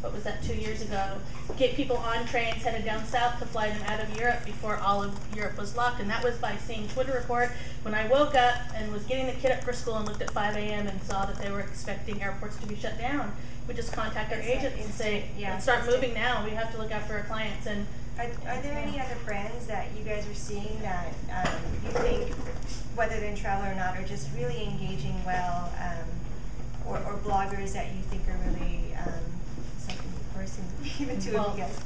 What was that, two years ago? Get people on trains headed down south to fly them out of Europe before all of Europe was locked. And that was by seeing Twitter report when I woke up and was getting the kid up for school and looked at 5 a.m. and saw that they were expecting airports to be shut down. We just contact our agents and say, yeah, let's start moving now. We have to look after our clients. And Are, are there any other brands that you guys are seeing that um, you think, whether they're in travel or not, are just really engaging well, um, or, or bloggers that you think are really um, person, the two Well, of you guys?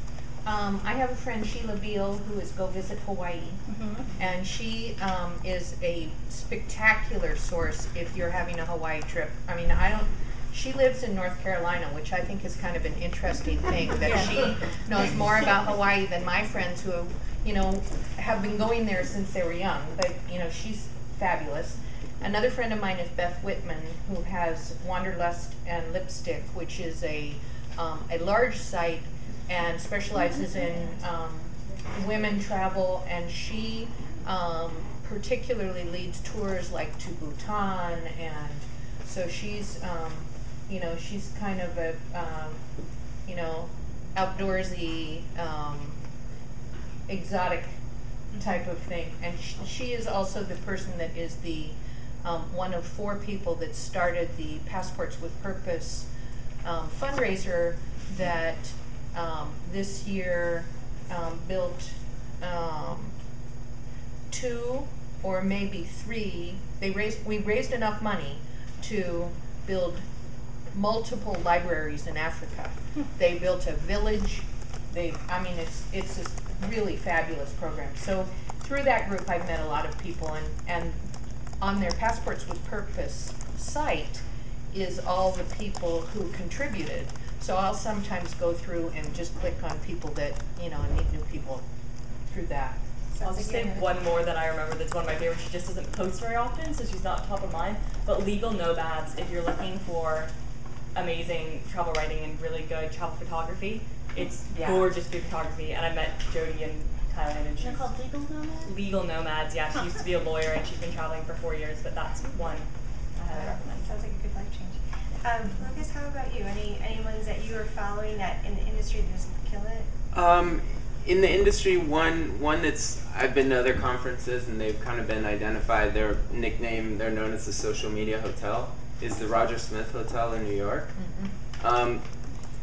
Um, I have a friend, Sheila Beal, who is Go Visit Hawaii. Mhm. And she um, is a spectacular source if you're having a Hawaii trip. I mean, I don't. She lives in North Carolina, which I think is kind of an interesting thing that she knows more about Hawaii than my friends who, you know, have been going there since they were young. But you know, she's fabulous. Another friend of mine is Beth Whitman, who has Wanderlust and Lipstick, which is a um, a large site and specializes in um, women travel, and she um, particularly leads tours like to Bhutan, and so she's, um, you know, she's kind of a, um, you know, outdoorsy, exotic type of thing, and sh- she is also the person that is the um, one of four people that started the Passports with Purpose um, fundraiser that um, this year um, built um, two or maybe three. They raised we raised enough money to build multiple libraries in Africa. They built a village. They I mean it's it's this really fabulous program. So through that group I've met a lot of people and and on their Passports with Purpose site is all the people who contributed. So I'll sometimes go through and just click on people that, you know, and meet new people through that. So I'll just say you're in it. one more that I remember that's one of my favorites. She just doesn't post very often, so she's not top of mind. But Legal Nomads, if you're looking for amazing travel writing and really good travel photography, it's Yeah. gorgeous food photography. And I met Jodi in Thailand, and she's They're called legal nomads? Legal Nomads. Yeah, she used to be a lawyer, and she's been traveling for four years. But that's one I highly recommend. Sounds like a good life change. Um, Lucas, how about you? Any any ones that you are following that in the industry that just kill it? Um, in the industry, one one that's I've been to other conferences and they've kind of been identified. Their nickname, they're known as the social media hotel, is the Roger Smith Hotel in New York. Um,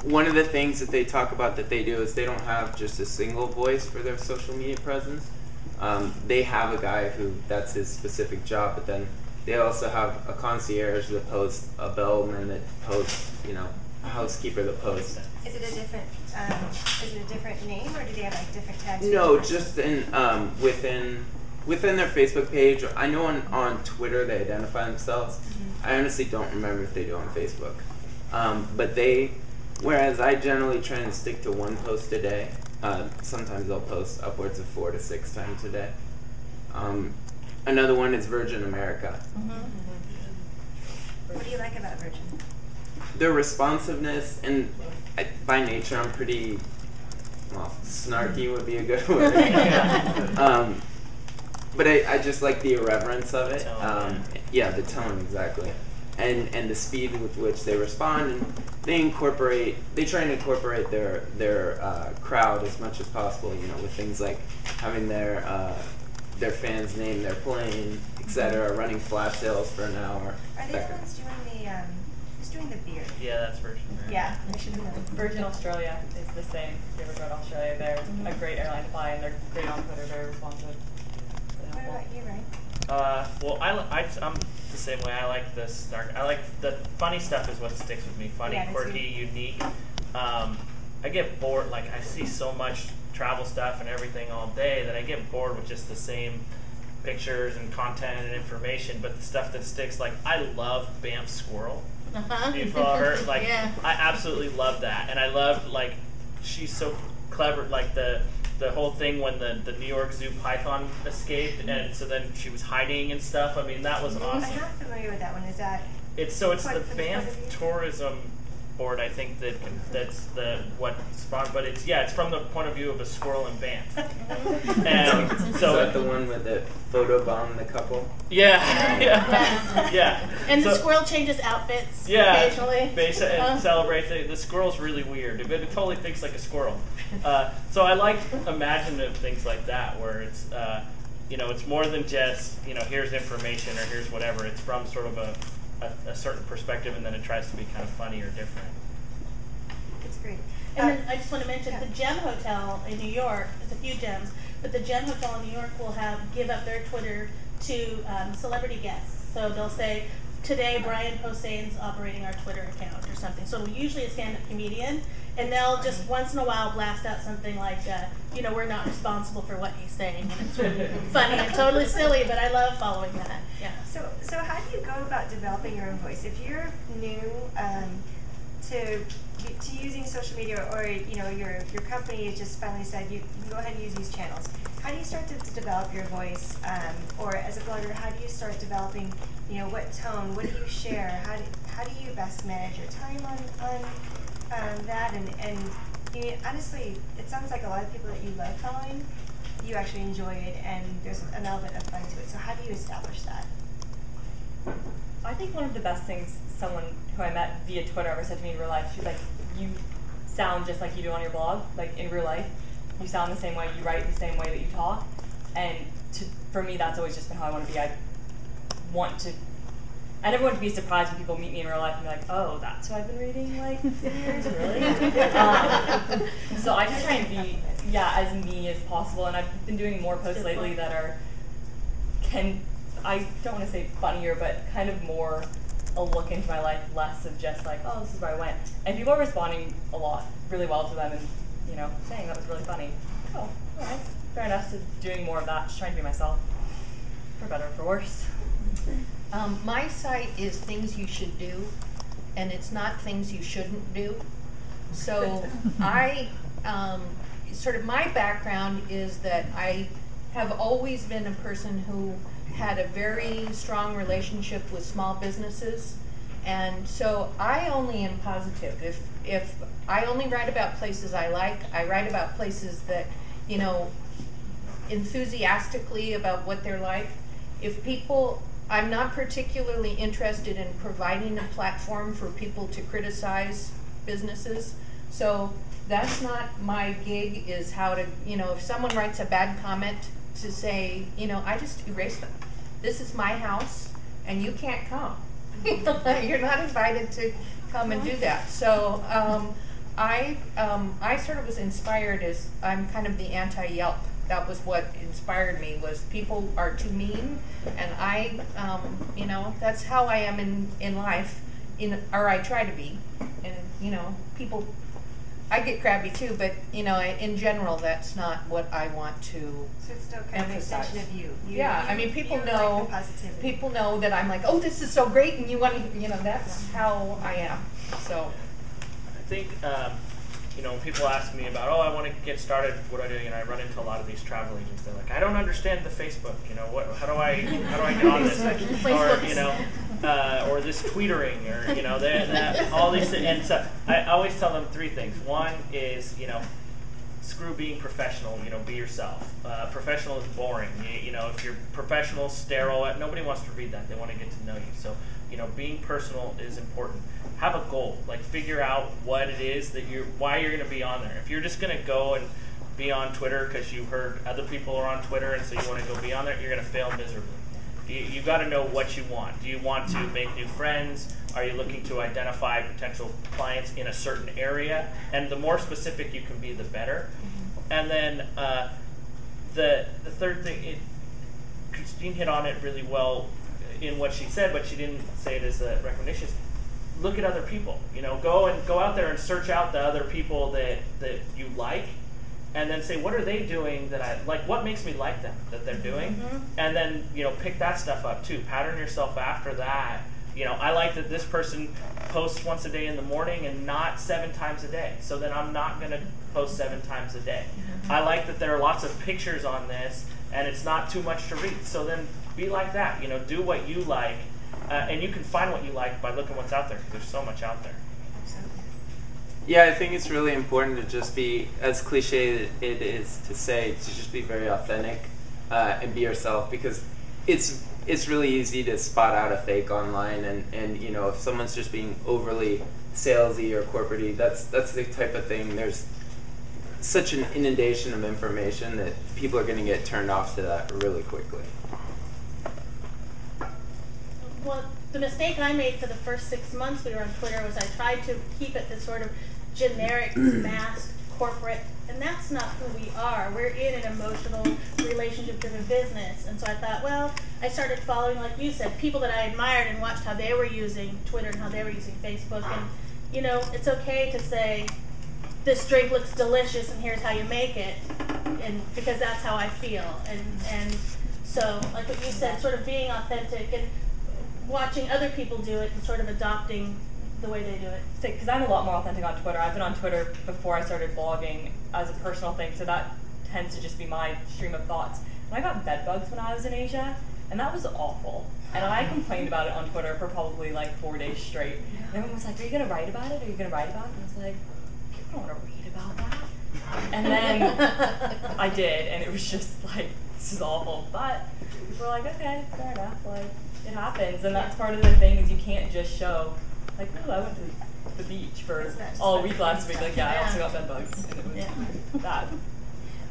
one of the things that they talk about that they do is they don't have just a single voice for their social media presence. Um, they have a guy who that's his specific job, but then they also have a concierge that posts, a bellman that posts, you know, a housekeeper that posts. Is it a different um, is it a different name or do they have like different tags? for No, different- just in um, within within their Facebook page. I know on, on Twitter they identify themselves. I honestly don't remember if they do on Facebook. Um, but they, whereas I generally try and stick to one post a day. Uh, sometimes they'll post upwards of four to six times a day. Um, another one is Virgin America. What do you like about Virgin? Their responsiveness and I, by nature I'm pretty well snarky would be a good word. um, but I, I just like the irreverence of it. Um, yeah, the tone exactly, and and the speed with which they respond, and they incorporate. They try and incorporate their their uh, crowd as much as possible. You know, with things like having their uh, their fans name their plane, etc. Running flash sales for an hour. Are they the that kind of- ones doing the um, who's doing the beer? Yeah, that's Virgin. Right? Yeah, I should know. Virgin Australia is the same. If you ever go to Australia, they're a great airline to fly, and they're great on Twitter, very responsive. What about you, Ryan? Uh, well, I, li- I, am the same way. I like this dark. I like the funny stuff is what sticks with me. Funny, Yeah, quirky, unique. Um, I get bored. Like I see so much travel stuff and everything all day that I get bored with just the same pictures and content and information. But the stuff that sticks, like I love Banff Squirrel. Uh-huh. Do you follow her? Like yeah. I absolutely love that, and I love like she's so clever. Like the the whole thing when the the New York Zoo python escaped, and so then she was hiding and stuff. I mean, that was awesome. I'm not familiar with that one. Is that It's so it's the for the point of Banff? Tourism Board, I think that that's the what spawned, but it's yeah, it's from the point of view of a squirrel in Banff, and Is so that the one with the photo bomb the couple? yeah, yeah, yeah. And the squirrel changes outfits Yeah, occasionally. They sa- and Uh, celebrate the, the squirrel's really weird. It, it totally thinks like a squirrel. Uh, so I like imaginative things like that, where it's uh, you know it's more than just you know here's information or here's whatever. It's from sort of a, a, a certain perspective, and then it tries to be kind of funny or different. it's great. And Uh, then I just want to mention yeah. the Gem Hotel in New York. It's a few gems, but the Gem Hotel in New York will have give up their Twitter to um, celebrity guests. So they'll say, "Today, Brian Posehn's operating our Twitter account" or something. So usually a stand-up comedian, and they'll just once in a while blast out something like, uh, "You know, we're not responsible for what he's saying," and it's really funny and totally silly. But I love following that. Yeah. So, so how do you go about developing your own voice? If you're new um, to to using social media, or you know your your company has just finally said you can go ahead and use these channels, how do you start to, to develop your voice? Um, or as a blogger, how do you start developing? You know, what tone? What do you share? How do how do you best manage your time on on um, that? And and you honestly, it sounds like a lot of people that you love following, you actually enjoy it, and there's an element of fun to it. So how do you establish that? I think one of the best things someone who I met via Twitter ever said to me in real life, she's like, you sound just like you do on your blog, like in real life. You sound the same way, you write the same way that you talk. And to, for me, that's always just been how I want to be. I want to, I never want to be surprised when people meet me in real life and be like, oh, that's who I've been reading like for years, really? um, so I just try and be, yeah, as me as possible. And I've been doing more posts lately that are can I don't want to say funnier, but kind of more a look into my life, less of just like, oh, this is where I went. And people are responding a lot, really well to them, and you know, saying that was really funny. Oh, all right, fair enough. So doing more of that, just trying to be myself, for better or for worse. Um, my site is things you should do, and it's not things you shouldn't do. So I, um, sort of my background is that I have always been a person who had a very strong relationship with small businesses. And so I only am positive. If, if I only write about places I like, I write about places that, you know, enthusiastically about what they're like. If people, I'm not particularly interested in providing a platform for people to criticize businesses. So that's not my gig is how to, you know, if someone writes a bad comment to say, you know, I just erase them. This is my house and you can't come. You're not invited to come and do that. So um, I, um, I sort of was inspired as I'm kind of the anti-Yelp. That was what inspired me was people are too mean, and I, um, you know, that's how I am in in life, in or I try to be, and you know, people. I get crabby too, but you know, in general, that's not what I want to So it's still kind of an Emphasize. extension of you. you yeah, you, I mean, people you like know. People know that I'm like, oh, this is so great, and you want to, you know, that's how I am. So, I think, um, you know, when people ask me about, oh, I want to get started, what do I do? You know, I run into a lot of these travel agents. They're like, I don't understand the Facebook. You know, what? How do I? How do I get on this? or you know, uh, or this tweetering, or you know, they're- that, all these. thi- And so I always tell them three things. One is, you know, screw being professional. You know, be yourself. Uh, professional is boring. You, you know, if you're professional, sterile, nobody wants to read that. They want to get to know you. So, you know, being personal is important. Have a goal. Like, figure out what it is that you're, why you're going to be on there. If you're just going to go and be on Twitter because you heard other people are on Twitter and so you want to go be on there, you're going to fail miserably. You, you got to know what you want. Do you want to make new friends? Are you looking to identify potential clients in a certain area? And the more specific you can be, the better. And then uh, the the third thing, it, Christine hit on it really well in what she said, but she didn't say it as a recommendation. Look at other people. You know, go and go out there and search out the other people that that you like, and then say, what are they doing that I like? What makes me like them that they're doing? Mm-hmm. And then you know, pick that stuff up too. Pattern yourself after that. You know, I like that this person posts once a day in the morning and not seven times a day. So then I'm not going to post seven times a day. Mm-hmm. I like that there are lots of pictures on this and it's not too much to read. So then be like that. You know, do what you like. Uh, and you can find what you like by looking what's out there because there's so much out there. Yeah, I think it's really important to just be, as cliche it is to say, to just be very authentic uh, and be yourself because it's it's really easy to spot out a fake online and, and you know if someone's just being overly salesy or corporatey, that's that's the type of thing. There's such an inundation of information that people are going to get turned off to that really quickly. Well, the mistake I made for the first six months we were on Twitter was I tried to keep it this sort of generic, masked, corporate, and that's not who we are. We're in an emotional, relationship-driven business, and so I thought, well, I started following, like you said, people that I admired and watched how they were using Twitter and how they were using Facebook, and you know, it's okay to say, this drink looks delicious, and here's how you make it, and because that's how I feel, and and so, like what you said, sort of being authentic. And watching other people do it and sort of adopting the way they do it. because I'm a lot more authentic on Twitter. I've been on Twitter before I started blogging as a personal thing, so that tends to just be my stream of thoughts. And I got bed bugs when I was in Asia, and that was awful. And I complained about it on Twitter for probably like four days straight. And everyone was like, "Are you gonna write about it? Are you gonna write about it?" And I was like, "People don't want to read about that." And then I did, and it was just like, "This is awful." But we're like, "Okay, fair enough. Like, it happens." And that's part of the thing is you can't just show like, "Oh, I went to the beach for It's not just all week last week." Like, yeah, I also got bed bugs, and it was Yeah. bad.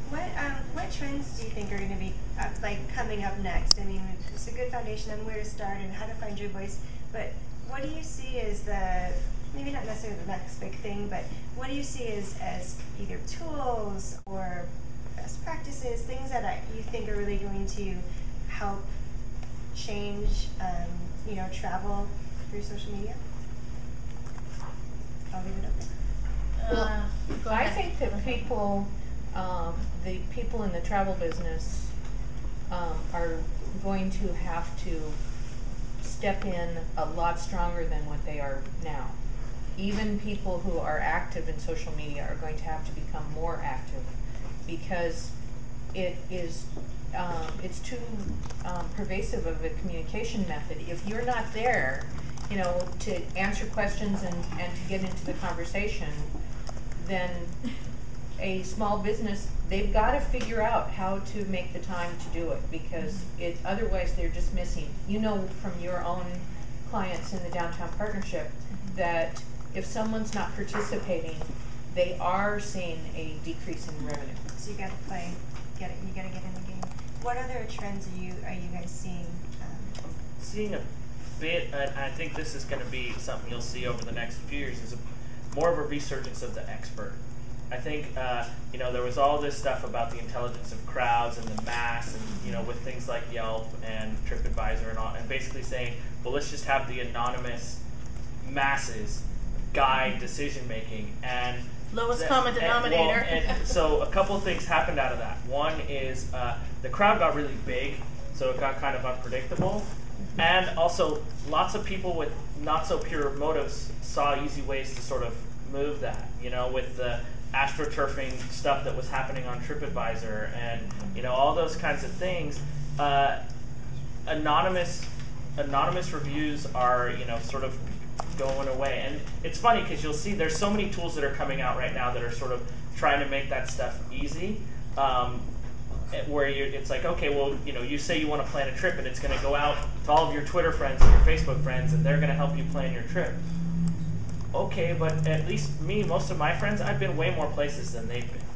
What um, what trends do you think are going to be uh, like coming up next? I mean, it's a good foundation on where to start and how to find your voice. But what do you see as the maybe not necessarily the next big thing, but what do you see as as either tools or best practices, things that I, you think are really going to help change, um, you know, travel through social media? I'll leave it open. Well, Uh, go I think that people, um, the people in the travel business, um, are going to have to step in a lot stronger than what they are now. Even people who are active in social media are going to have to become more active because it is um, it's too um, pervasive of a communication method. If you're not there, you know, to answer questions and, and to get into the conversation, then a small business, they've gotta figure out how to make the time to do it, because it, otherwise they're just missing. You know from your own clients in the downtown partnership, that if someone's not participating, they are seeing a decrease in revenue. So you gotta play, get it, you gotta get in the. What other trends are you, are you guys seeing? Um, seeing a bit, and I think this is going to be something you'll see over the next few years, is a, more of a resurgence of the expert. I think uh, you know there was all this stuff about the intelligence of crowds and the mass, and you know with things like Yelp and TripAdvisor and all, and basically saying, well, let's just have the anonymous masses guide decision making and Lowest that- common and- well, denominator. and so a couple of things happened out of that. One is uh, the crowd got really big, so it got kind of unpredictable, and also lots of people with not so pure motives saw easy ways to sort of move that. You know, with the astroturfing stuff that was happening on TripAdvisor, and you know all those kinds of things. Uh, anonymous anonymous reviews are you know sort of going away. And it's funny because you'll see there's so many tools that are coming out right now that are sort of trying to make that stuff easy um, eh, where you it's like okay well you know you say you want to plan a trip and it's going to go out to all of your twitter friends and your facebook friends and they're going to help you plan your trip. Okay but at least me most of my friends i've been way more places than they've been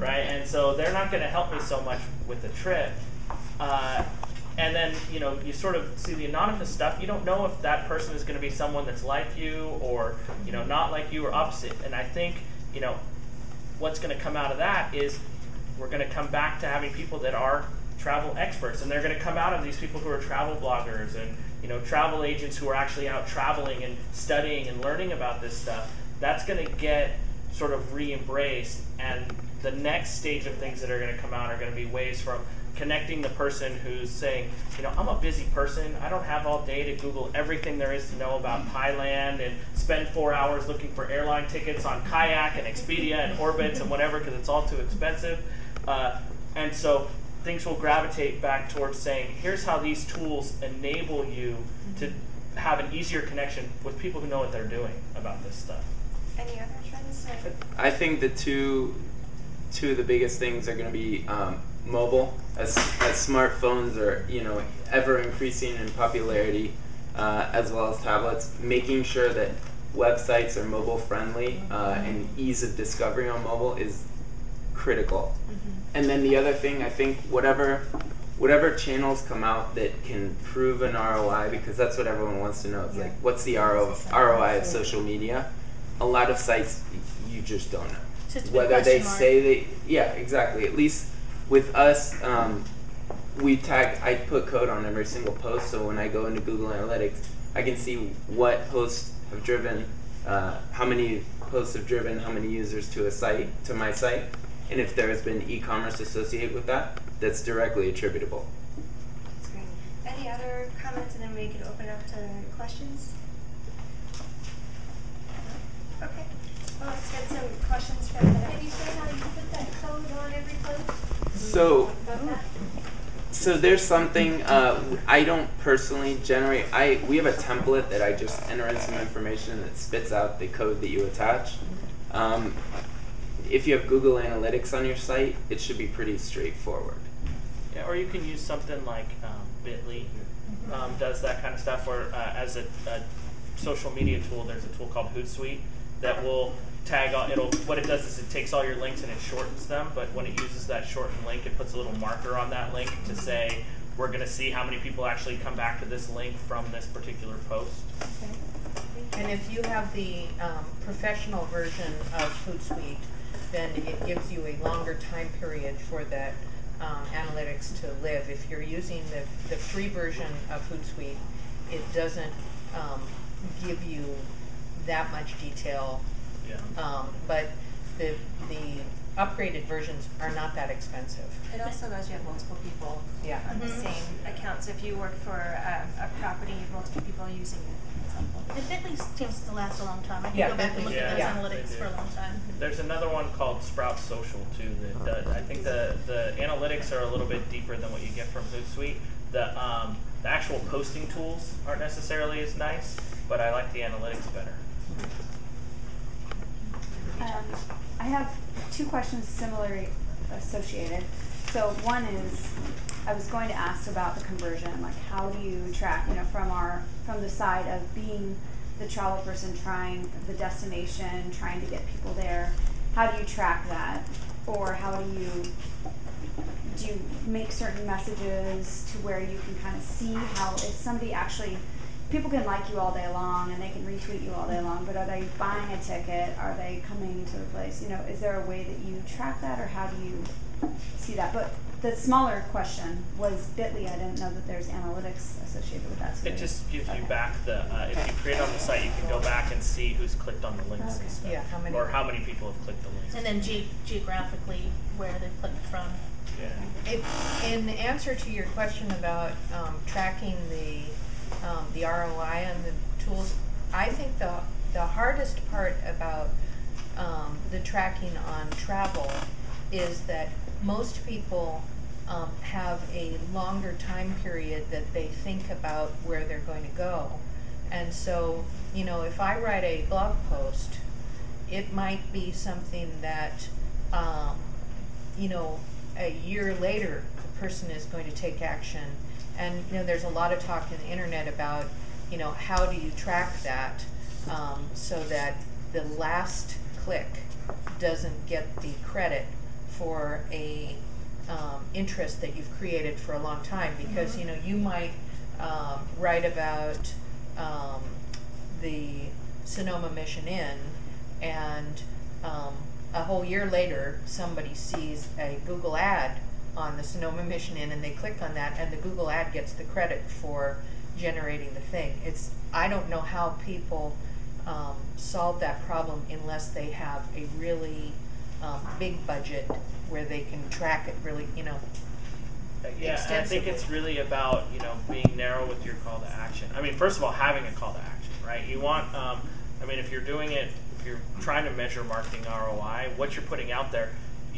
right? And so they're not going to help me so much with the trip. Uh, and then you know you sort of see the anonymous stuff. You don't know if that person is going to be someone that's like you or you know not like you or opposite. And i think you know what's going to come out of that is we're going to come back to having people that are travel experts. And they're going to come out of these people who are travel bloggers and you know travel agents who are actually out traveling and studying and learning about this stuff. That's going to get sort of re-embraced. And the next stage of things that are going to come out are going to be ways from connecting the person who's saying, you know, I'm a busy person. I don't have all day to Google everything there is to know about Thailand and spend four hours looking for airline tickets on Kayak and Expedia and Orbitz and whatever because it's all too expensive. Uh, and so things will gravitate back towards saying, here's how these tools enable you to have an easier connection with people who know what they're doing about this stuff. Any other trends? I think the two two of the biggest things are going to be um, mobile, as as smartphones are you know ever increasing in popularity, uh, as well as tablets. Making sure that websites are mobile friendly uh, and ease of discovery on mobile is critical. And then the other thing, I think whatever whatever channels come out that can prove an ROI, because that's what everyone wants to know. It's like, what's the RO, ROI of social media? A lot of sites you just don't know It's just a big whether they mark. say they yeah exactly at least with us um, we tag i put code on every single post so when i go into google analytics i can see what posts have driven uh, how many posts have driven how many users to a site to my site and if there has been e-commerce associated with that that's directly attributable that's great. Any other comments, and then we could open up to questions? Okay. Well, let's get some questions from the. Can you say how you put that code on every post? So So there's something uh, I don't personally generate. I we have a template that I just enter in some information that spits out the code that you attach. Um, if you have Google Analytics on your site, it should be pretty straightforward. Yeah, or you can use something like um, Bitly um, does that kind of stuff. Or uh, as a, a social media tool, there's a tool called Hootsuite that will tag all. It'll what it does is it takes all your links and it shortens them. But when it uses that shortened link, it puts a little marker on that link to say we're going to see how many people actually come back to this link from this particular post. Okay. And if you have the um, professional version of Hootsuite, then it gives you a longer time period for that um, analytics to live. If you're using the, the free version of Hootsuite, it doesn't um, give you that much detail. Yeah. Um, but the, the upgraded versions are not that expensive. It also allows you to have multiple people Yeah. on the Mhm. same account. So if you work for um, a property, you have multiple people using it. It's helpful. And Bitly seems to last a long time. I can Yeah, go back and look Bitly- at those yeah, analytics for a long time. There's another one called Sprout Social too. That does, I think the the analytics are a little bit deeper than what you get from Hootsuite. The um, the actual posting tools aren't necessarily as nice, but I like the analytics better. Um, I have two questions similarly associated. So one is, I was going to ask about the conversion, like how do you track, you know, from our, from the side of being the travel person trying the destination, trying to get people there, how do you track that? Or how do you, do you make certain messages to where you can kind of see how, if somebody actually people can like you all day long and they can retweet you all day long, but are they buying a ticket? Are they coming to the place? You know, is there a way that you track that or how do you see that? But the smaller question was Bitly. I didn't know that there's analytics associated with that. so It just gives you back the uh, if you create on the site, you can go back and see who's clicked on the links Okay. and stuff, Yeah, how many- or how many people have clicked the links. And then ge- geographically where they've clicked from. yeah. If, in answer to your question about um, tracking the um, the ROI on the tools, I think the the hardest part about um, the tracking on travel is that most people um, have a longer time period that they think about where they're going to go, and so you know if I write a blog post, it might be something that um, you know, a year later, person is going to take action. And, you know, there's a lot of talk in the internet about, you know, how do you track that um, so that the last click doesn't get the credit for a um, interest that you've created for a long time. Because, you know, you might um, write about um, the Sonoma Mission Inn and um, a whole year later, somebody sees a Google ad on the Sonoma Mission Inn, and they click on that, and the Google ad gets the credit for generating the thing. It's I don't know how people um, solve that problem unless they have a really um, big budget where they can track it really, you know. Yeah, I think it's really about you know being narrow with your call to action. I mean, first of all, having a call to action, right? You want, um, I mean, if you're doing it, if you're trying to measure marketing ROI, what you're putting out there,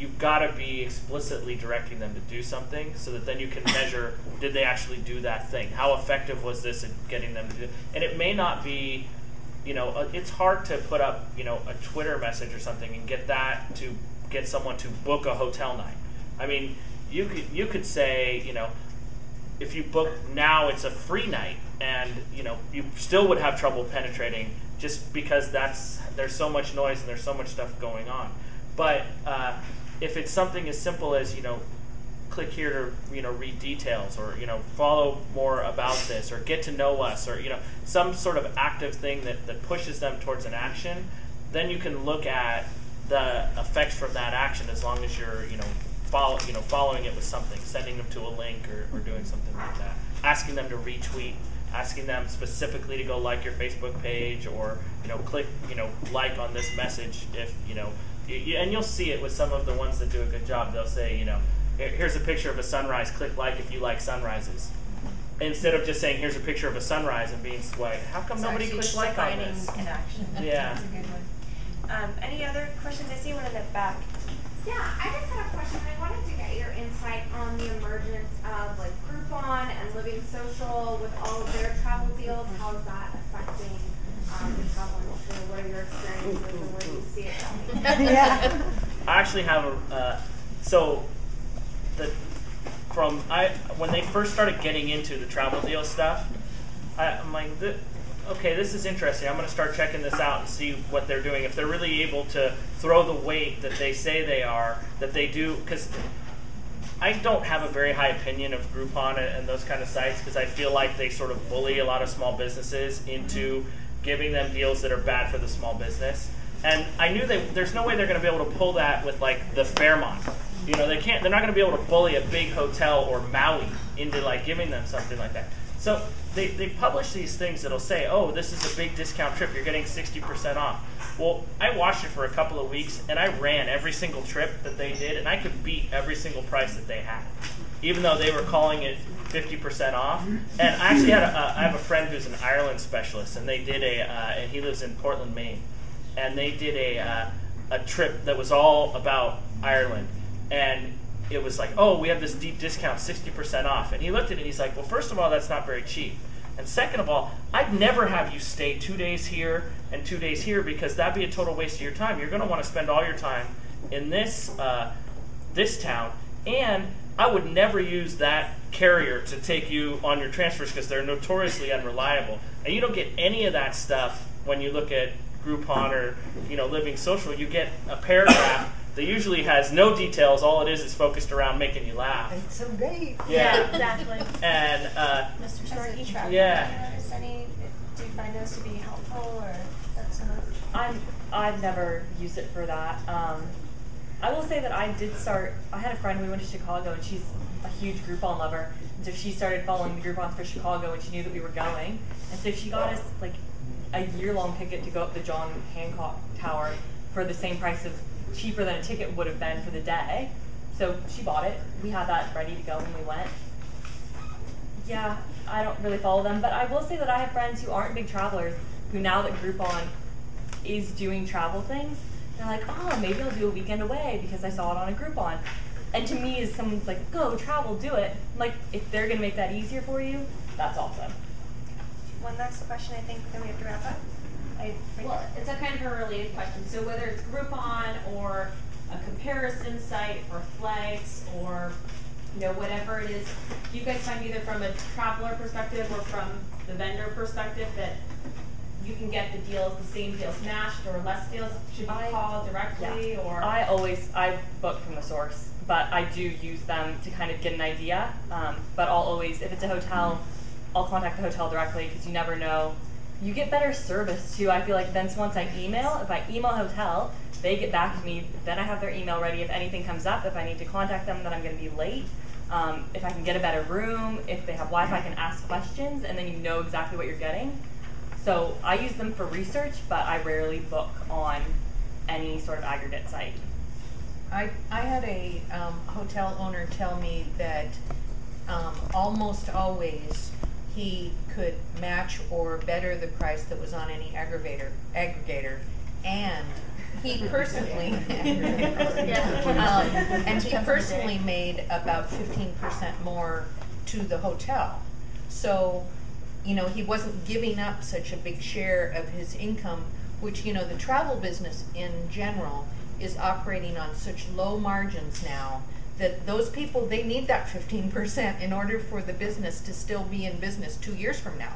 you've got to be explicitly directing them to do something, so that then you can measure did they actually do that thing? How effective was this in getting them to do? And it may not be you know, uh, it's hard to put up, you know, a Twitter message or something and get that to get someone to book a hotel night. I mean, you could you could say, you know, if you book now, it's a free night, and you know, you still would have trouble penetrating just because that's there's so much noise and there's so much stuff going on. But uh, if it's something as simple as you know, click here to you know read details or you know follow more about this or get to know us or you know some sort of active thing that, that pushes them towards an action then you can look at the effects from that action as long as you're you know follow you know following it with something sending them to a link or, or doing something like that. Asking them to retweet asking them specifically to go like your facebook page or you know click you know like on this message if you know and you'll see it with some of the ones that do a good job they'll say you know here's a picture of a sunrise click like if you like sunrises instead of just saying here's a picture of a sunrise and being like how come So nobody actually clicked like on defining this an action. Yeah. That's a good one. Um, any other questions? I see one in the back. Yeah, I just had a question. I wanted to get your insight on the emergence of like Groupon and Living Social with all of their travel deals. How is that affecting yeah. I actually have a uh, so the from I when they first started getting into the travel deal stuff, I, I'm like, "Th- okay, this is interesting. I'm going to start checking this out and see what they're doing. If they're really able to throw the weight that they say they are, that they do, because I don't have a very high opinion of Groupon and, and those kind of sites because I feel like they sort of bully a lot of small businesses into giving them deals that are bad for the small business. And I knew they, there's no way they're going to be able to pull that with like the Fairmont. You know, they can't. They're not going to be able to bully a big hotel or Maui into like giving them something like that. So they, they publish these things that'll say, oh, this is a big discount trip. You're getting 60% off. Well, I watched it for a couple of weeks and I ran every single trip that they did and I could beat every single price that they had. Even though they were calling it 50% off. And I actually had a, uh, I have a friend who's an Ireland specialist, and they did a, uh, and he lives in Portland, Maine, and they did a, uh, a trip that was all about Ireland. And it was like, oh, we have this deep discount, 60% off. And he looked at it and he's like, well, first of all, that's not very cheap. And second of all, I'd never have you stay two days here and two days here because that'd be a total waste of your time. You're going to want to spend all your time in this uh, this town, and I would never use that carrier to take you on your transfers because they're notoriously unreliable. And you don't get any of that stuff when you look at Groupon or you know Living Social. You get a paragraph that usually has no details. All it is is focused around making you laugh. It's so great. Yeah. exactly. And uh, Mr. Sharkey, track. Yeah. Notice any? Do you find those to be helpful or that's enough? I'm I've never used it for that. Um, I will say that I did start. I had a friend we went to Chicago, and she's a huge Groupon lover. And so she started following the Groupons for Chicago, and she knew that we were going. And so she got us like a year-long ticket to go up the John Hancock Tower for the same price of cheaper than a ticket would have been for the day. So she bought it. We had that ready to go when we went. Yeah, I don't really follow them, but I will say that I have friends who aren't big travelers who now that Groupon is doing travel things, they're like, oh, maybe I'll do a weekend away because I saw it on a Groupon. And to me, as someone's like, go travel, do it. Like, if they're gonna make that easier for you, that's awesome. One last question, I think, then we have to wrap up. I, Well, it's a kind of a related question. So whether it's Groupon or a comparison site for flights or you know whatever it is, do you guys find either from a traveler perspective or from the vendor perspective that you can get the deals, the same deals matched or less deals? Should you I- call directly or? I always I book from the source, but I do use them to kind of get an idea. Um, but I'll always, if it's a hotel, I'll contact the hotel directly because you never know. You get better service too. I feel like then once I email, if I email a hotel, they get back to me. Then I have their email ready. If anything comes up, if I need to contact them, that I'm going to be late. Um, if I can get a better room, if they have Wi-Fi, I can ask questions, and then you know exactly what you're getting. So I use them for research, but I rarely book on any sort of aggregate site. I, I had a um, hotel owner tell me that um, almost always he could match or better the price that was on any aggregator aggregator, and he personally um, and he personally made about fifteen percent more to the hotel. So, you know, he wasn't giving up such a big share of his income, which you know the travel business in general is operating on such low margins now that those people they need that 15% in order for the business to still be in business 2 years from now.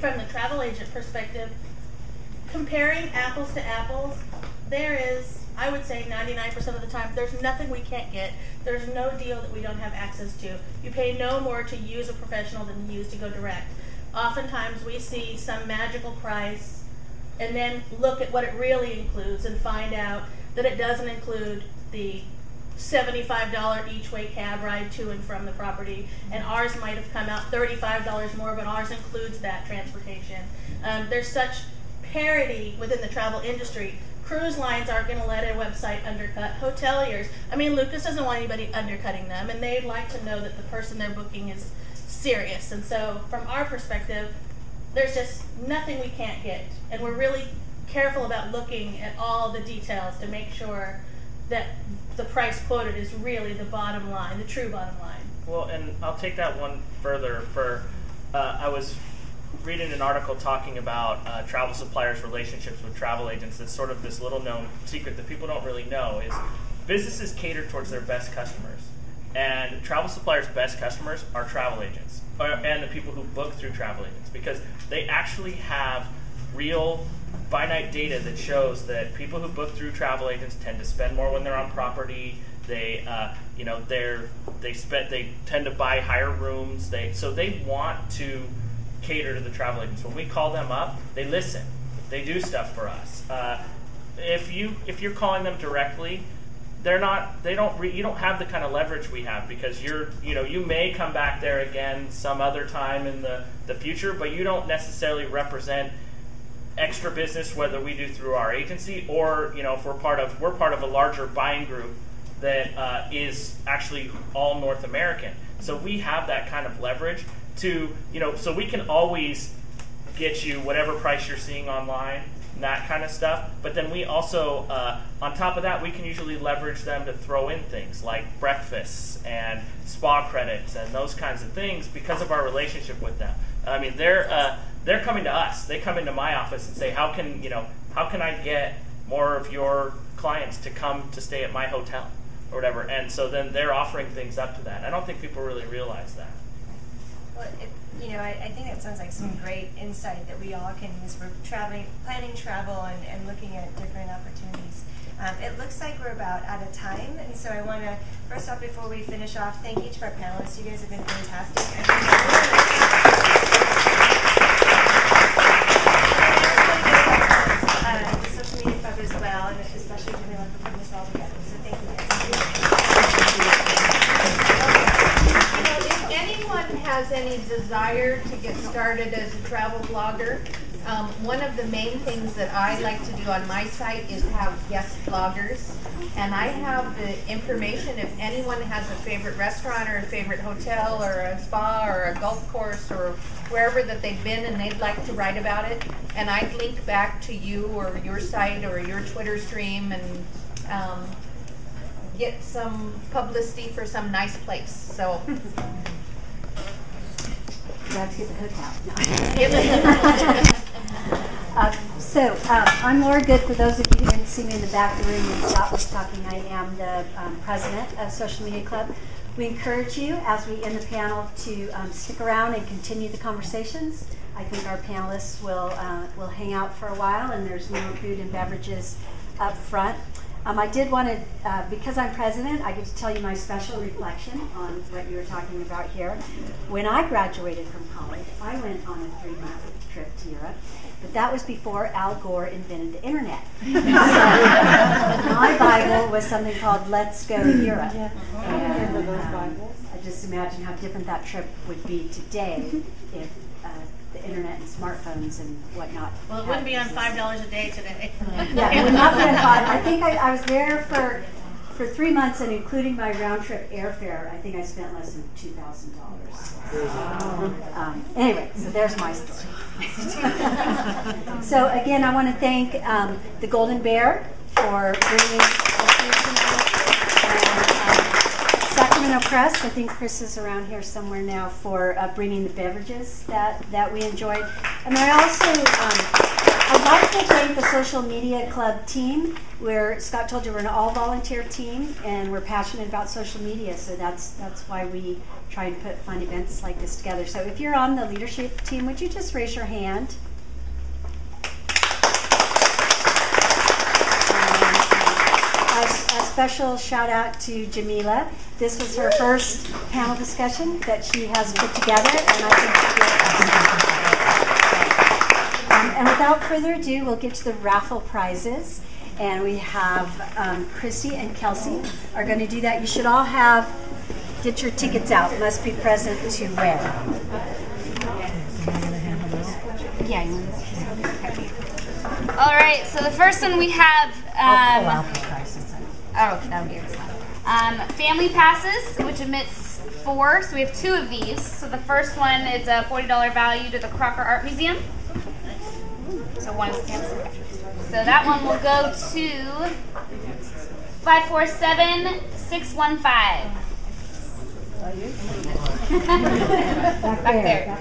from the travel agent perspective, comparing apples to apples, there is, I would say 99% of the time, there's nothing we can't get. There's no deal that we don't have access to. You pay no more to use a professional than you use to go direct. Oftentimes we see some magical price and then look at what it really includes and find out that it doesn't include the $75 each way cab ride to and from the property, and ours might have come out $35 more, but ours includes that transportation. Um, there's such parity within the travel industry. Cruise lines aren't going to let a website undercut hoteliers. I mean, Lucas doesn't want anybody undercutting them, and they'd like to know that the person they're booking is serious. And so, from our perspective, there's just nothing we can't get, and we're really careful about looking at all the details to make sure that the price quoted is really the bottom line, the true bottom line. Well, and I'll take that one further. For uh, I was reading an article talking about uh, travel suppliers' relationships with travel agents. It's sort of this little known secret that people don't really know is businesses cater towards their best customers, and travel suppliers' best customers are travel agents or, and the people who book through travel agents because they actually have real finite data that shows that people who book through travel agents tend to spend more when they're on property. They, uh, you know, they're they spend they tend to buy higher rooms. They so they want to cater to the travel agents. When we call them up, they listen. They do stuff for us. Uh, if you if you're calling them directly, they're not they don't re, you don't have the kind of leverage we have because you're you know you may come back there again some other time in the the future, but you don't necessarily represent extra business whether we do through our agency or you know if we're part of we're part of a larger buying group that uh, is actually all North American. So we have that kind of leverage to, you know, so we can always get you whatever price you're seeing online, that kind of stuff. But then we also, uh, on top of that, we can usually leverage them to throw in things like breakfasts and spa credits and those kinds of things because of our relationship with them. I mean, they're uh, they're coming to us. They come into my office and say, "How can you know? How can I get more of your clients to come to stay at my hotel or whatever?" And so then they're offering things up to that. I don't think people really realize that. Well, it, you know, I, I think that sounds like some great insight that we all can use for traveling, planning travel, and, and looking at different opportunities. Um, it looks like we're about out of time, and so I want to, first off, before we finish off, thank each of our panelists. You guys have been fantastic. The social media club as well, and especially Jamila for putting this all together. So thank you You know, if anyone has any desire to get started as a travel blogger, um, one of the main things that I like to do on my site is have guest bloggers. And I have the information if anyone has a favorite restaurant or a favorite hotel or a spa or a golf course or wherever that they've been and they'd like to write about it. And I'd link back to you or your site or your Twitter stream and um, get some publicity for some nice place. So. To get the hook out. Uh, so, uh, I'm Laura Good. For those of you who didn't see me in the back of the room when Scott was talking, I am the um, president of Social Media Club. We encourage you, as we end the panel, to um, stick around and continue the conversations. I think our panelists will uh, will hang out for a while, and there's more food and beverages up front. Um, I did want to, uh, because I'm president, I get to tell you my special reflection on what you were talking about here. When I graduated from college, I went on a three-month trip to Europe, but that was before Al Gore invented the internet. so my Bible was something called Let's Go Europe. And, um, I just imagine how different that trip would be today if uh, internet and smartphones and whatnot. Well, it wouldn't be on five dollars a day today. Yeah, it would not be on five. I think I, I was there for for three months, and including my round trip airfare, I think I spent less than two thousand dollars. Um, anyway, so there's my story. so again, I want to thank um, the Golden Bear for bringing us here tonight. And, Press, I think Chris is around here somewhere now for uh, bringing the beverages that, that we enjoyed. And I also, um, I'd like to thank the social media club team. Where Scott told you we're an all-volunteer team, and we're passionate about social media. So that's that's why we try and put fun events like this together. So if you're on the leadership team, would you just raise your hand? A, a special shout out to Jamila. This was her first panel discussion that she has put together, and I think um, and without further ado, we'll get to the raffle prizes. And we have um, Christy and Kelsey are going to do that. You should all have, get your tickets out. Must be present to win. Yeah. All right. So the first one we have. Um, oh, okay, that'll be this one. Um, family passes, which admits four. So we have two of these. So the first one is a forty dollar value to the Crocker Art Museum. So one is canceled. So that one will go to five four seven six one five. Back there.